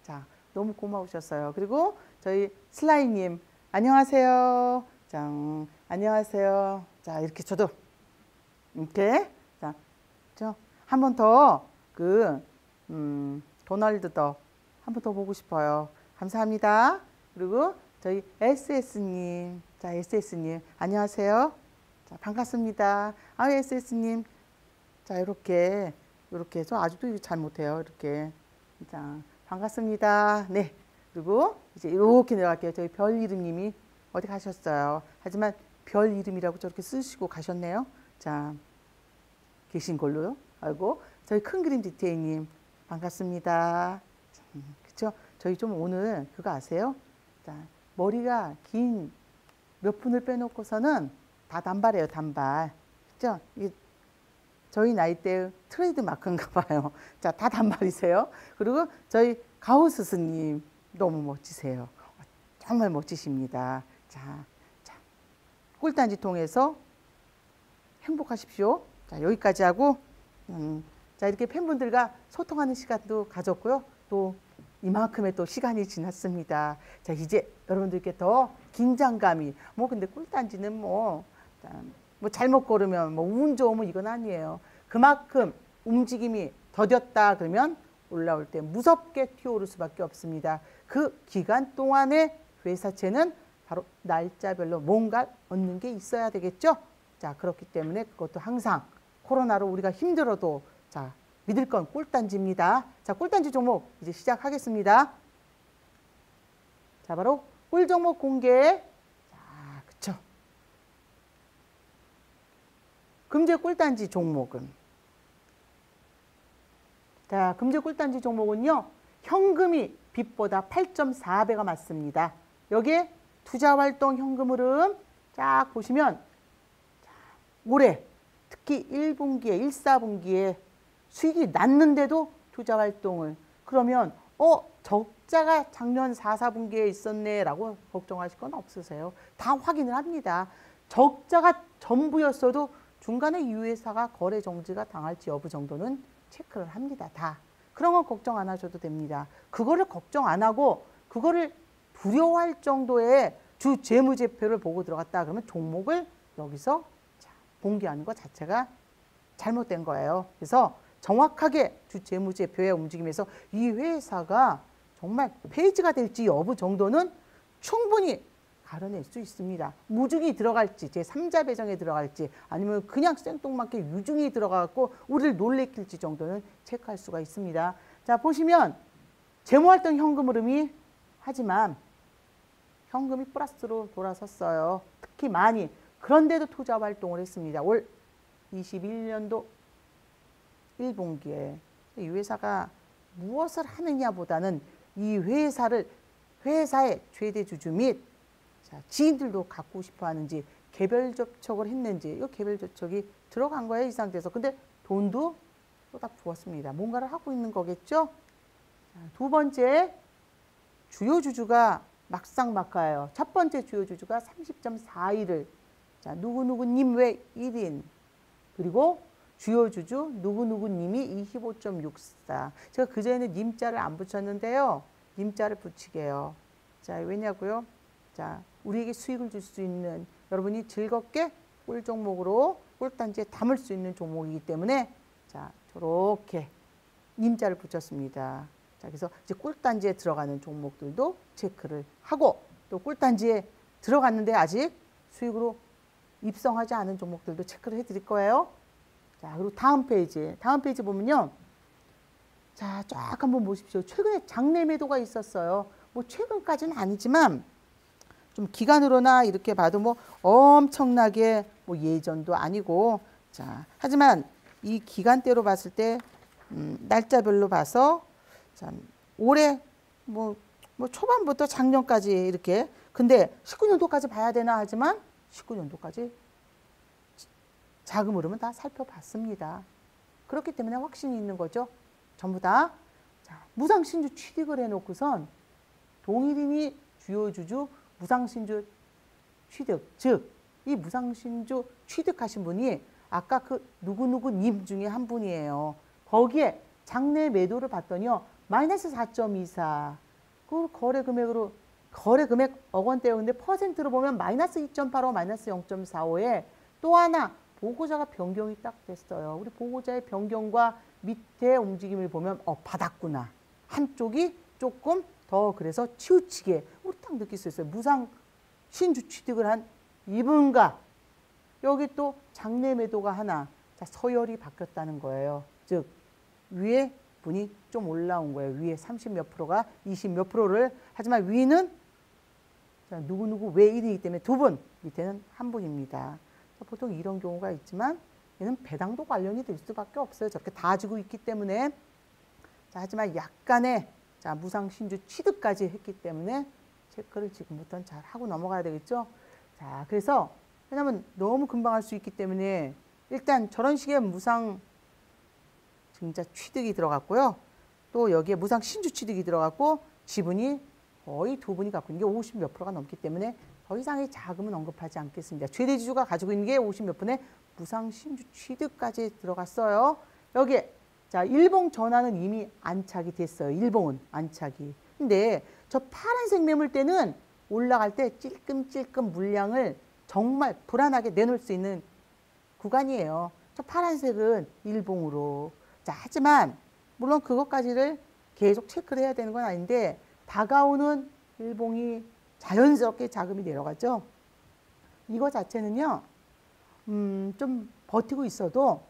자, 너무 고마우셨어요. 그리고 저희 슬라이님 안녕하세요. 자, 음, 안녕하세요. 자, 이렇게 저도 이렇게 자, 저 한 번 더그 음, 도널드 덕 한 번 더 보고 싶어요. 감사합니다. 그리고 저희 SS님. 자, SS님. 안녕하세요. 자, 반갑습니다. 아, SS님. 자, 이렇게, 이렇게 해서 아직도 잘 못해요. 이렇게. 자, 반갑습니다. 네. 그리고 이제 이렇게 내려갈게요. 저희 별 이름님이 어디 가셨어요. 하지만 별 이름이라고 저렇게 쓰시고 가셨네요. 자, 계신 걸로요. 아이고, 저희 큰 그림 디테일님 반갑습니다. 그렇죠? 저희 좀 오늘 그거 아세요? 자, 머리가 긴 몇 분을 빼놓고서는 다 단발이에요, 단발. 그죠? 이 저희 나이 때 트레이드 마크인가 봐요. 자, 다 단발이세요. 그리고 저희 가우스 스님 너무 멋지세요. 정말 멋지십니다. 자, 자, 꿀단지 통해서 행복하십시오. 자, 여기까지 하고, 음, 자, 이렇게 팬분들과 소통하는 시간도 가졌고요. 또 이만큼의 또 시간이 지났습니다. 자, 이제 여러분들께 더 긴장감이, 뭐, 근데 꿀단지는 뭐, 뭐 잘못 고르면 뭐 운 좋으면 이건 아니에요. 그만큼 움직임이 더뎠다 그러면 올라올 때 무섭게 튀어오를 수밖에 없습니다. 그 기간 동안에 회사채는 바로 날짜별로 뭔가 얻는 게 있어야 되겠죠. 자 그렇기 때문에 그것도 항상 코로나로 우리가 힘들어도 자 믿을 건 꿀단지입니다. 자, 꿀단지 종목 이제 시작하겠습니다. 자, 바로 꿀 종목 공개. 자, 그쵸. 금제 꿀단지 종목은. 자, 금제 꿀단지 종목은요. 현금이 빚보다 8.4배가 맞습니다. 여기에 투자활동 현금 흐름 쫙 보시면 올해 특히 1분기에 1, 4분기에 수익이 났는데도 투자 활동을 그러면 어 적자가 작년 4, 4분기에 있었네라고 걱정하실 건 없으세요. 다 확인을 합니다. 적자가 전부였어도 중간에 이 회사가 거래 정지가 당할지 여부 정도는 체크를 합니다. 다. 그런 건 걱정 안 하셔도 됩니다. 그거를 걱정 안 하고 그거를 두려워할 정도의 주 재무제표를 보고 들어갔다 그러면 종목을 여기서 공개하는 것 자체가 잘못된 거예요. 그래서 정확하게 주재무제표의 움직임에서 이 회사가 정말 페이지가 될지 여부 정도는 충분히 가려낼 수 있습니다. 무중이 들어갈지 제3자 배정에 들어갈지 아니면 그냥 생뚱맞게 유중이 들어가고 우리를 놀래킬지 정도는 체크할 수가 있습니다. 자 보시면 재무활동 현금 흐름이 하지만 현금이 플러스로 돌아섰어요. 특히 많이 그런데도 투자 활동을 했습니다. 올 21년도 1분기에 이 회사가 무엇을 하느냐보다는 이 회사를 회사의 최대 주주 및 자, 지인들도 갖고 싶어 하는지 개별 접촉을 했는지 이 개별 접촉이 들어간 거예요 이 상태에서. 근데 돈도 또딱 부었습니다. 뭔가를 하고 있는 거겠죠? 자, 두 번째 주요 주주가 막상막하예요. 첫 번째 주요 주주가 30.41을 자 누구누구님 왜 1인? 그리고 주요 주주 누구누구님이 25.64. 제가 그전에는 님자를 안 붙였는데요. 님자를 붙이게요. 자, 왜냐고요? 자, 우리에게 수익을 줄 수 있는 여러분이 즐겁게 꿀 종목으로 꿀단지에 담을 수 있는 종목이기 때문에 자, 저렇게 님자를 붙였습니다. 자, 그래서 이제 꿀단지에 들어가는 종목들도 체크를 하고 또 꿀단지에 들어갔는데 아직 수익으로 입성하지 않은 종목들도 체크를 해드릴 거예요. 자, 그리고 다음 페이지. 다음 페이지 보면요. 자, 쫙 한번 보십시오. 최근에 장내 매도가 있었어요. 뭐 최근까지는 아니지만 좀 기간으로나 이렇게 봐도 뭐 엄청나게 뭐 예전도 아니고 자, 하지만 이 기간대로 봤을 때 음, 날짜별로 봐서 참 올해 뭐, 뭐 초반부터 작년까지 이렇게 근데 19년도까지 봐야 되나 하지만 19년도까지 자금 흐름은 다 살펴봤습니다. 그렇기 때문에 확신이 있는 거죠. 전부 다. 자, 무상신주 취득을 해놓고선 동일인이 주요 주주 무상신주 취득, 즉, 이 무상신주 취득하신 분이 아까 그 누구누구님 중에 한 분이에요. 거기에 장내 매도를 봤더니요. 마이너스 4.24. 그 거래 금액으로 거래 금액 억 원대였는데 퍼센트로 보면 마이너스 2.85, 마이너스 0.45에 또 하나 보고자가 변경이 딱 됐어요. 우리 보고자의 변경과 밑에 움직임을 보면 어 받았구나. 한쪽이 조금 더더 그래서 치우치게 우리 딱 느낄 수 있어요. 무상 신주 취득을 한 이분과 여기 또 장내 매도가 하나 자, 서열이 바뀌었다는 거예요. 즉 위에 분이 좀 올라온 거예요. 위에 30 몇 프로가 20 몇 프로를 하지만 위는 자, 누구누구 왜 1이기 때문에 두 분, 밑에는 한 분입니다. 보통 이런 경우가 있지만 얘는 배당도 관련이 될 수밖에 없어요. 저렇게 다 지고 있기 때문에 자, 하지만 약간의 자, 무상 신주 취득까지 했기 때문에 체크를 지금부터는 잘 하고 넘어가야 되겠죠. 자, 그래서 왜냐면 너무 금방 할 수 있기 때문에 일단 저런 식의 무상 증자 취득이 들어갔고요. 또 여기에 무상 신주 취득이 들어갔고 지분이 거의 두 분이 갖고 있는 게 50 몇 프로가 넘기 때문에 더 이상의 자금은 언급하지 않겠습니다. 최대 지주가 가지고 있는 게 50몇 분의 무상 신주 취득까지 들어갔어요. 여기에 자 일봉 전환은 이미 안착이 됐어요. 일봉은 안착이. 근데 저 파란색 매물대는 올라갈 때 찔끔찔끔 물량을 정말 불안하게 내놓을 수 있는 구간이에요. 저 파란색은 일봉으로. 자, 하지만 물론 그것까지를 계속 체크를 해야 되는 건 아닌데 다가오는 일봉이 자연스럽게 자금이 내려가죠. 이거 자체는요. 음, 좀 버티고 있어도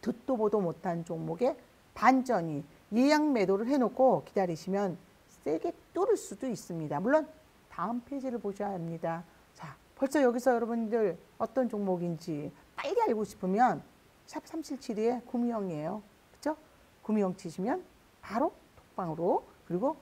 듣도 보도 못한 종목에 반전이 예약 매도를 해놓고 기다리시면 세게 뚫을 수도 있습니다. 물론 다음 페이지를 보셔야 합니다. 자, 벌써 여기서 여러분들 어떤 종목인지 빨리 알고 싶으면 샵 3772의 구미형이에요. 그죠? 구미형 치시면 바로 톡방으로 그리고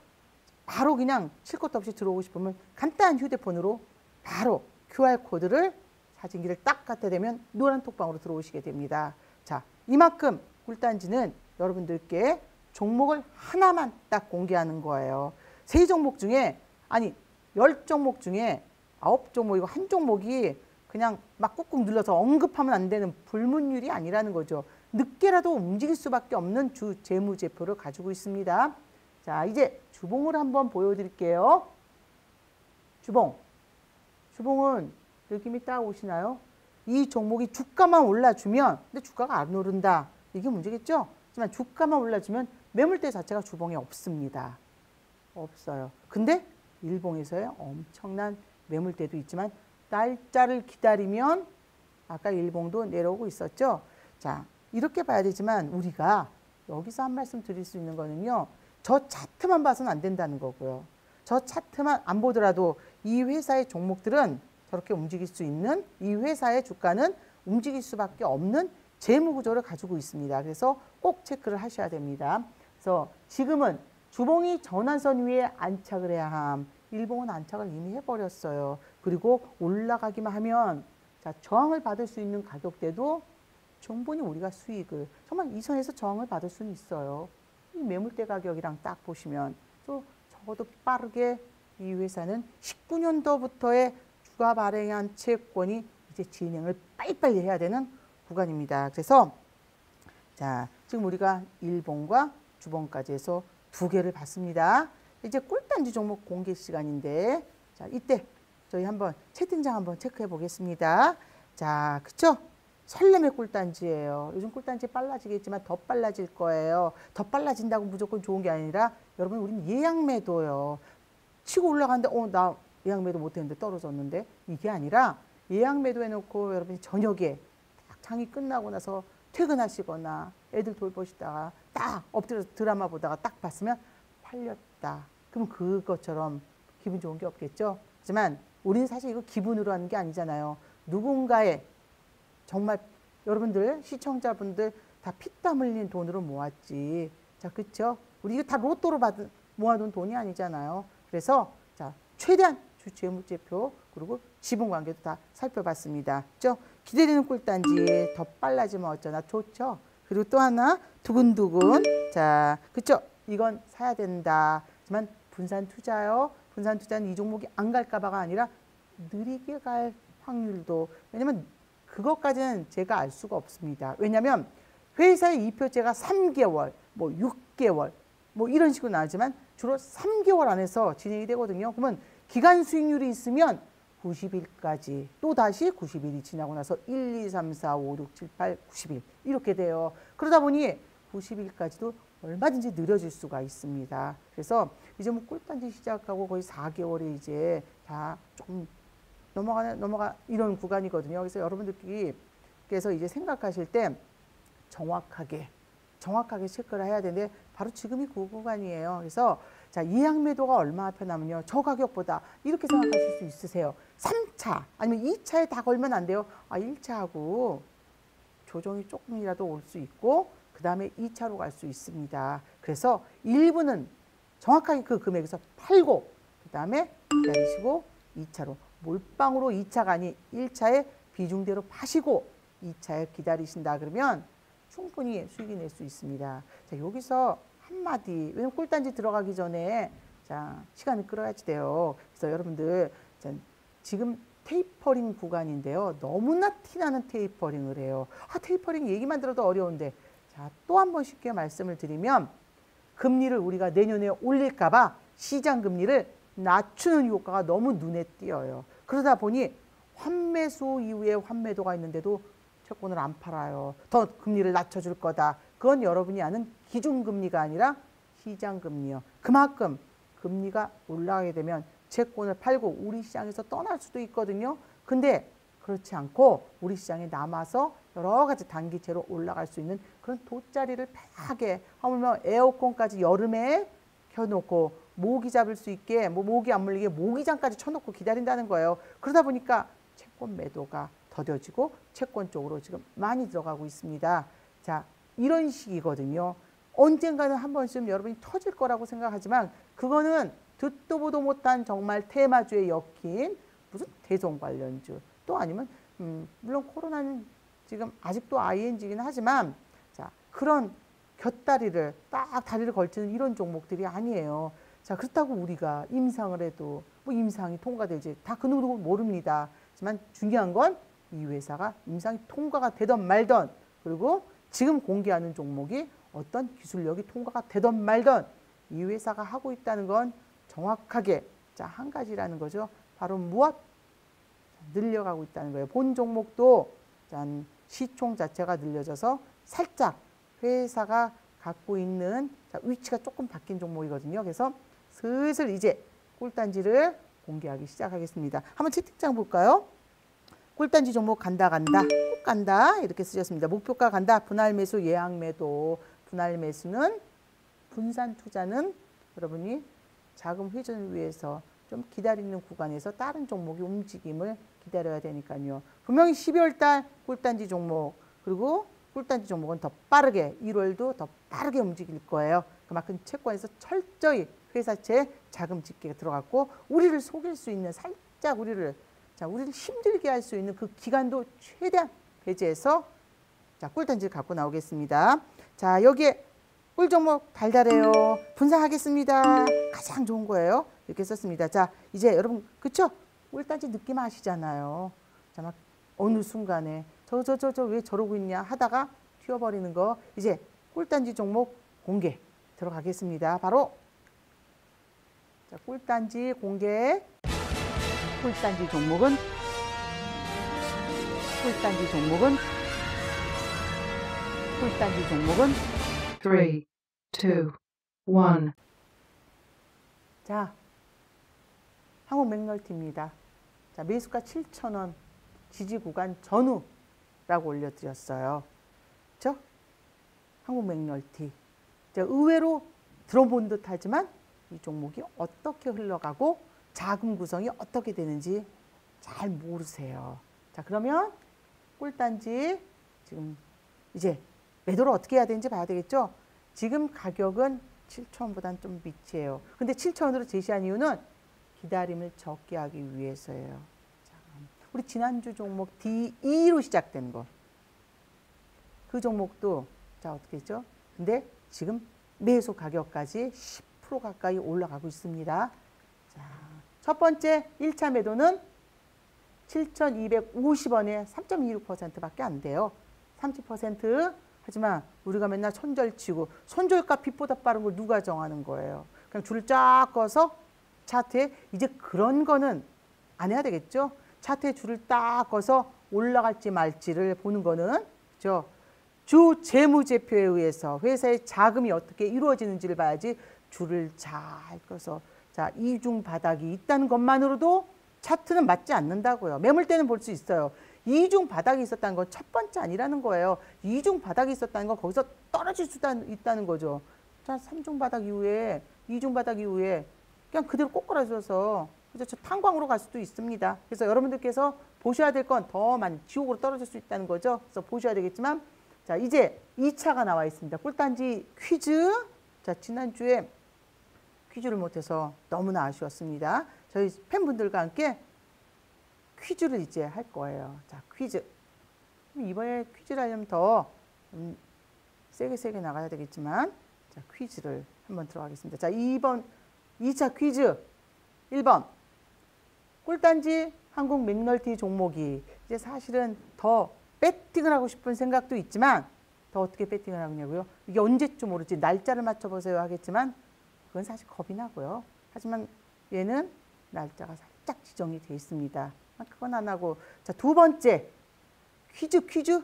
바로 그냥 칠 것도 없이 들어오고 싶으면 간단한 휴대폰으로 바로 QR코드를 사진기를 딱 갖다 대면 노란 톡방으로 들어오시게 됩니다. 자, 이만큼 꿀단지는 여러분들께 종목을 하나만 딱 공개하는 거예요. 세 종목 중에 아니 열 종목 중에 아홉 종목이고 한 종목이 그냥 막 꾹꾹 눌러서 언급하면 안 되는 불문율이 아니라는 거죠. 늦게라도 움직일 수밖에 없는 주 재무제표를 가지고 있습니다. 자 이제 주봉을 한번 보여드릴게요. 주봉. 주봉은 느낌이 딱 오시나요? 이 종목이 주가만 올라주면 근데 주가가 안 오른다. 이게 문제겠죠? 하지만 주가만 올라주면 매물대 자체가 주봉에 없습니다. 없어요. 근데 일봉에서의 엄청난 매물대도 있지만 날짜를 기다리면 아까 일봉도 내려오고 있었죠. 자, 이렇게 봐야 되지만 우리가 여기서 한 말씀 드릴 수 있는 거는요. 저 차트만 봐서는 안 된다는 거고요. 저 차트만 안 보더라도 이 회사의 종목들은 저렇게 움직일 수 있는 이 회사의 주가는 움직일 수밖에 없는 재무 구조를 가지고 있습니다. 그래서 꼭 체크를 하셔야 됩니다. 그래서 지금은 주봉이 전환선 위에 안착을 해야 함. 일봉은 안착을 이미 해버렸어요. 그리고 올라가기만 하면 자 저항을 받을 수 있는 가격대도 충분히 우리가 수익을 정말 이 선에서 저항을 받을 수는 있어요. 이 매물대 가격이랑 딱 보시면 또 적어도 빠르게 이 회사는 19년도부터의 주가 발행한 채권이 이제 진행을 빨리빨리 해야 되는 구간입니다. 그래서 자 지금 우리가 일봉과 주봉까지 해서 두 개를 봤습니다. 이제 꿀단지 종목 공개 시간인데 자 이때 저희 한번 채팅창 한번 체크해 보겠습니다. 자 그쵸? 설렘의 꿀단지예요. 요즘 꿀단지 빨라지겠지만 더 빨라질 거예요. 더 빨라진다고 무조건 좋은 게 아니라 여러분 우리는 예약 매도요. 치고 올라가는데 어 나 예약 매도 못했는데 떨어졌는데 이게 아니라 예약 매도 해놓고 여러분이 저녁에 딱 장이 끝나고 나서 퇴근하시거나 애들 돌보시다가 딱 엎드려서 드라마 보다가 딱 봤으면 팔렸다. 그럼 그것처럼 기분 좋은 게 없겠죠. 하지만 우리는 사실 이거 기분으로 하는 게 아니잖아요. 누군가의 정말 여러분들 시청자분들 다 피땀 흘린 돈으로 모았지. 자, 그렇죠? 우리 이거 다 로또로 받은 모아둔 돈이 아니잖아요. 그래서 자 최대한 주 재무제표 그리고 지분 관계도 다 살펴봤습니다. 그죠? 기다리는 꿀단지 더 빨라지면 어쩌나 좋죠. 그리고 또 하나 두근두근 자 그쵸? 이건 사야 된다. 하지만 분산 투자요. 분산 투자는 이 종목이 안 갈까 봐가 아니라 느리게 갈 확률도 왜냐면 그것까지는 제가 알 수가 없습니다. 왜냐하면 회사의 이표제가 3개월, 뭐 6개월, 뭐 이런 식으로 나오지만 주로 3개월 안에서 진행이 되거든요. 그러면 기간 수익률이 있으면 90일까지 또 다시 90일이 지나고 나서 1, 2, 3, 4, 5, 6, 7, 8, 90일 이렇게 돼요. 그러다 보니 90일까지도 얼마든지 느려질 수가 있습니다. 그래서 이제 뭐 꿀단지 시작하고 거의 4개월이 이제 다좀 넘어가 넘어가 이런 구간이거든요. 그래서 여러분들께서 이제 생각하실 때 정확하게 정확하게 체크를 해야 되는데 바로 지금이 그 구간이에요. 그래서 자, 이항 매도가 얼마 앞에 나면요. 저 가격보다 이렇게 생각하실 수 있으세요. 3차 아니면 2차에 다 걸면 안 돼요. 아, 1차하고 조정이 조금이라도 올 수 있고 그 다음에 2차로 갈 수 있습니다. 그래서 1부는 정확하게 그 금액에서 팔고 그 다음에 기다리시고 2차로 몰빵으로 2차가 아닌 1차에 비중대로 파시고 2차에 기다리신다 그러면 충분히 수익이 낼 수 있습니다. 자, 여기서 한마디, 왜냐면 꿀단지 들어가기 전에 자, 시간을 끌어야지 돼요. 그래서 여러분들 자, 지금 테이퍼링 구간인데요. 너무나 티나는 테이퍼링을 해요. 아, 테이퍼링 얘기만 들어도 어려운데 자, 또 한 번 쉽게 말씀을 드리면 금리를 우리가 내년에 올릴까봐 시장 금리를 낮추는 효과가 너무 눈에 띄어요. 그러다 보니 환매수 이후에 환매도가 있는데도 채권을 안 팔아요. 더 금리를 낮춰줄 거다. 그건 여러분이 아는 기준금리가 아니라 시장금리요. 그만큼 금리가 올라가게 되면 채권을 팔고 우리 시장에서 떠날 수도 있거든요. 근데 그렇지 않고 우리 시장에 남아서 여러 가지 단기채로 올라갈 수 있는 그런 돗자리를 편하게 하물며 에어컨까지 여름에 켜놓고 모기 잡을 수 있게 뭐 모기 안 물리게 모기장까지 쳐놓고 기다린다는 거예요. 그러다 보니까 채권 매도가 더뎌지고 채권 쪽으로 지금 많이 들어가고 있습니다. 자, 이런 식이거든요. 언젠가는 한 번쯤 여러분이 터질 거라고 생각하지만 그거는 듣도 보도 못한 정말 테마주에 엮인 무슨 대성 관련주 또 아니면 음, 물론 코로나는 지금 아직도 ING긴 하지만 자 그런 곁다리를 딱 다리를 걸치는 이런 종목들이 아니에요. 자 그렇다고 우리가 임상을 해도 뭐 임상이 통과되지 다 그 누구도 모릅니다. 하지만 중요한 건 이 회사가 임상이 통과가 되던 말던 그리고 지금 공개하는 종목이 어떤 기술력이 통과가 되던 말던 이 회사가 하고 있다는 건 정확하게 자 한 가지라는 거죠. 바로 무엇? 늘려가고 있다는 거예요. 본 종목도 짠 시총 자체가 늘려져서 살짝 회사가 갖고 있는 위치가 조금 바뀐 종목이거든요. 그래서 슬슬 이제 꿀단지를 공개하기 시작하겠습니다. 한번 채팅창 볼까요? 꿀단지 종목 간다 간다 꼭 간다 이렇게 쓰셨습니다. 목표가 간다 분할 매수 예약 매도 분할 매수는 분산 투자는 여러분이 자금 회전을 위해서 좀 기다리는 구간에서 다른 종목의 움직임을 기다려야 되니까요. 분명히 12월 달 꿀단지 종목 그리고 꿀단지 종목은 더 빠르게 1월도 더 빠르게 움직일 거예요. 그만큼 채권에서 철저히 회사채 자금 집계가 들어갔고 우리를 속일 수 있는 살짝 우리를 자 우리를 힘들게 할 수 있는 그 기간도 최대한 배제해서 자 꿀단지를 갖고 나오겠습니다. 자 여기에 꿀 종목 달달해요. 분산하겠습니다. 가장 좋은 거예요. 이렇게 썼습니다. 자 이제 여러분 그쵸? 꿀단지 느낌 아시잖아요. 자, 막 어느 순간에 저 저 저 저 왜 저러고 있냐 하다가 튀어버리는 거 이제 꿀단지 종목 공개 들어가겠습니다. 바로 자, 꿀단지 공개 꿀단지 종목은 꿀단지 종목은 꿀단지 종목은 3, 2, 1. 자 한국 맥널티입니다. 자, 매수가 7,000원, 지지 구간 전후라고 올려드렸어요. 그죠? 한국 맥널티. 자, 의외로 들어본 듯 하지만 이 종목이 어떻게 흘러가고 자금 구성이 어떻게 되는지 잘 모르세요. 자, 그러면 꿀단지 지금 이제 매도를 어떻게 해야 되는지 봐야 되겠죠? 지금 가격은 7,000원보다는 좀 밑이에요. 근데 7,000원으로 제시한 이유는 기다림을 적게 하기 위해서예요. 자, 우리 지난주 종목 D2로 시작된 거. 그 종목도 자 어떻게 했죠? 근데 지금 매수 가격까지 10% 가까이 올라가고 있습니다. 자, 첫 번째 1차 매도는 7,250원에 3.26%밖에 안 돼요. 30% 하지만 우리가 맨날 손절치고 손절가 빚보다 빠른 걸 누가 정하는 거예요. 그냥 줄을 쫙 꺼서 차트에 이제 그런 거는 안 해야 되겠죠. 차트에 줄을 딱 꺼서 올라갈지 말지를 보는 거는 그죠. 주 재무제표에 의해서 회사의 자금이 어떻게 이루어지는지를 봐야지 줄을 잘 꺼서 자 이중 바닥이 있다는 것만으로도 차트는 맞지 않는다고요. 매물대는 볼 수 있어요. 이중 바닥이 있었다는 건 첫 번째 아니라는 거예요. 이중 바닥이 있었다는 건 거기서 떨어질 수 있다는 거죠. 자, 삼중 바닥 이후에 이중 바닥 이후에 그냥 그대로 꼬꾸라져서 그래서 저 탄광으로 갈 수도 있습니다. 그래서 여러분들께서 보셔야 될 건 더 많이 지옥으로 떨어질 수 있다는 거죠. 그래서 보셔야 되겠지만 자, 이제 2차가 나와 있습니다. 꿀단지 퀴즈. 자, 지난주에 퀴즈를 못해서 너무나 아쉬웠습니다. 저희 팬분들과 함께 퀴즈를 이제 할 거예요. 자, 퀴즈. 이번에 퀴즈를 하려면 더 음, 세게 세게 나가야 되겠지만 자, 퀴즈를 한번 들어가겠습니다. 자, 2번 2차 퀴즈 1번 꿀단지 한국 맥널티 종목이 이제 사실은 더 배팅을 하고 싶은 생각도 있지만 더 어떻게 배팅을 하냐고요? 이게 언제쯤 오를지 날짜를 맞춰보세요 하겠지만 그건 사실 겁이 나고요. 하지만 얘는 날짜가 살짝 지정이 되어 있습니다. 아, 그건 안 하고 자 두 번째 퀴즈 퀴즈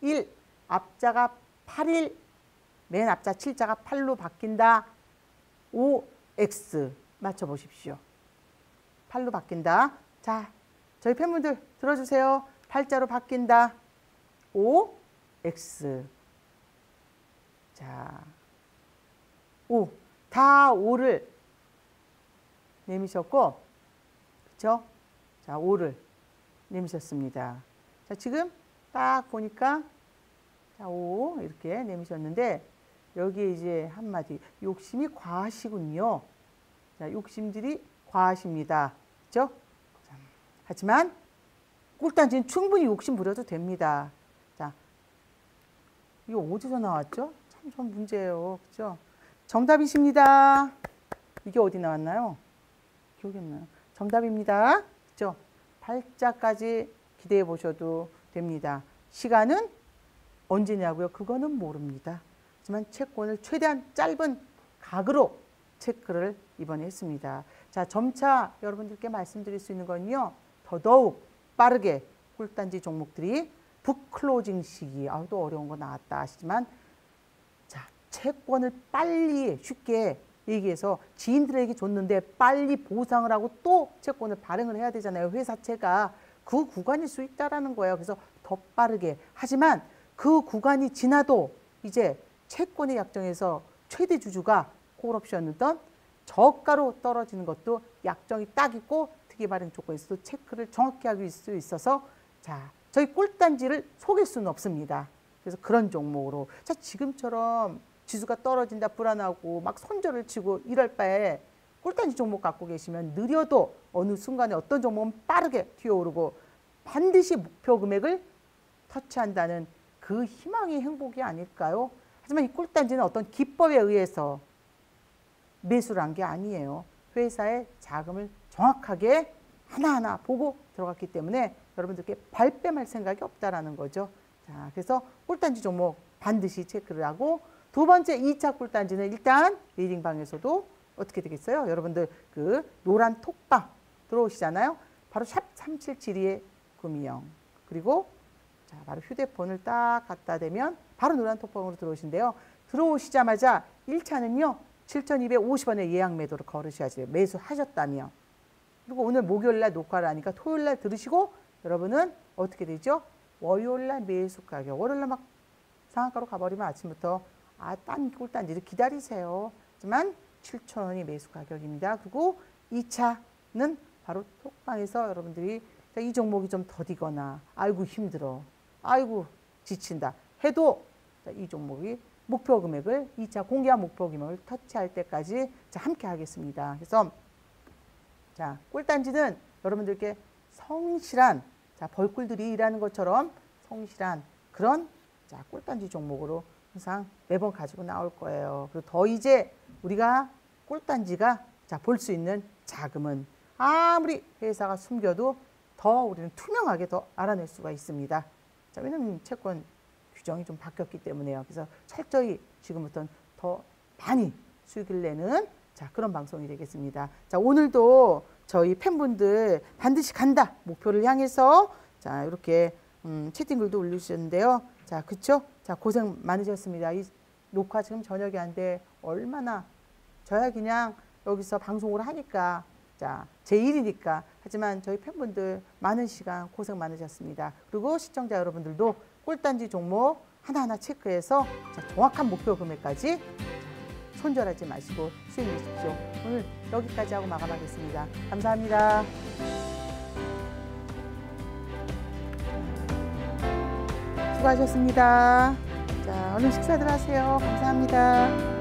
1 앞자가 8일 맨 앞자 7자가 8로 바뀐다. 5 X 맞춰보십시오. 8로 바뀐다. 자 저희 팬분들 들어주세요. 8자로 바뀐다. 5 X 자 5. 다 5를 내미셨고 그렇죠? 자, 5를 내미셨습니다. 자, 지금 딱 보니까 자, 5 이렇게 내미셨는데 여기에 이제 한마디 욕심이 과하시군요. 자, 욕심들이 과하십니다. 그렇죠? 자, 하지만 꿀단지는 충분히 욕심 부려도 됩니다. 자, 이거 어디서 나왔죠? 참좀 문제예요. 그렇죠? 정답이십니다. 이게 어디 나왔나요? 기억이 안 나요. 정답입니다. 그죠? 팔자까지 기대해 보셔도 됩니다. 시간은 언제냐고요? 그거는 모릅니다. 하지만 채권을 최대한 짧은 각으로 체크를 이번에 했습니다. 자, 점차 여러분들께 말씀드릴 수 있는 건요. 더더욱 빠르게 꿀단지 종목들이 북클로징 시기, 아, 또 어려운 거 나왔다 하시지만 자, 채권을 빨리 쉽게 얘기해서 지인들에게 줬는데 빨리 보상을 하고 또 채권을 발행을 해야 되잖아요. 회사채가 그 구간일 수 있다라는 거예요. 그래서 더 빠르게 하지만 그 구간이 지나도 이제 채권의 약정에서 최대 주주가 콜옵션이던 저가로 떨어지는 것도 약정이 딱 있고 특이 발행 조건에서도 체크를 정확히 하고 수 있어서 자 저희 꿀단지를 속일 수는 없습니다. 그래서 그런 종목으로 자 지금처럼 지수가 떨어진다 불안하고 막 손절을 치고 이럴 바에 꿀단지 종목 갖고 계시면 느려도 어느 순간에 어떤 종목은 빠르게 튀어오르고 반드시 목표 금액을 터치한다는 그 희망의 행복이 아닐까요? 하지만 이 꿀단지는 어떤 기법에 의해서 매수를 한 게 아니에요. 회사의 자금을 정확하게 하나하나 보고 들어갔기 때문에 여러분들께 발뺌할 생각이 없다라는 거죠. 자, 그래서 꿀단지 종목 반드시 체크를 하고 두 번째 2차 꿀단지는 일단 리딩방에서도 어떻게 되겠어요? 여러분들 그 노란 톡방 들어오시잖아요. 바로 샵 3772의 구미영 그리고 자 바로 휴대폰을 딱 갖다 대면 바로 노란 톡방으로 들어오신대요. 들어오시자마자 1차는요. 7,250원의 예약 매도를 걸으셔야지 매수하셨다며. 그리고 오늘 목요일날 녹화를 하니까 토요일날 들으시고 여러분은 어떻게 되죠? 월요일날 매수 가격. 월요일날 막 상한가로 가버리면 아침부터 아, 딴 꿀단지를 기다리세요. 하지만 7천원이 매수 가격입니다. 그리고 2차는 바로 톡방에서 여러분들이 이 종목이 좀 더디거나 아이고 힘들어. 아이고 지친다. 해도 이 종목이 목표 금액을 2차 공개한 목표 금액을 터치할 때까지 함께 하겠습니다. 그래서 자 꿀단지는 여러분들께 성실한 자 벌꿀들이 일하는 것처럼 성실한 그런 자 꿀단지 종목으로 항상 매번 가지고 나올 거예요. 그리고 더 이제 우리가 꿀단지가 자, 볼 수 있는 자금은 아무리 회사가 숨겨도 더 우리는 투명하게 더 알아낼 수가 있습니다. 자, 왜냐면 채권 규정이 좀 바뀌었기 때문에요. 그래서 철저히 지금부터는 더 많이 수익을 내는 자, 그런 방송이 되겠습니다. 자, 오늘도 저희 팬분들 반드시 간다 목표를 향해서 자, 이렇게 음, 채팅글도 올려주셨는데요. 자, 그쵸? 자, 고생 많으셨습니다. 이 녹화 지금 안 돼. 얼마나 저야 그냥 여기서 방송을 하니까 자, 제 일이니까. 하지만 저희 팬분들 많은 시간 고생 많으셨습니다. 그리고 시청자 여러분들도 꿀단지 종목 하나하나 체크해서 자, 정확한 목표 금액까지 손절하지 마시고 수익 내십시오. 오늘 여기까지 하고 마감하겠습니다. 감사합니다. 수고하셨습니다. 자, 얼른 식사들 하세요. 감사합니다.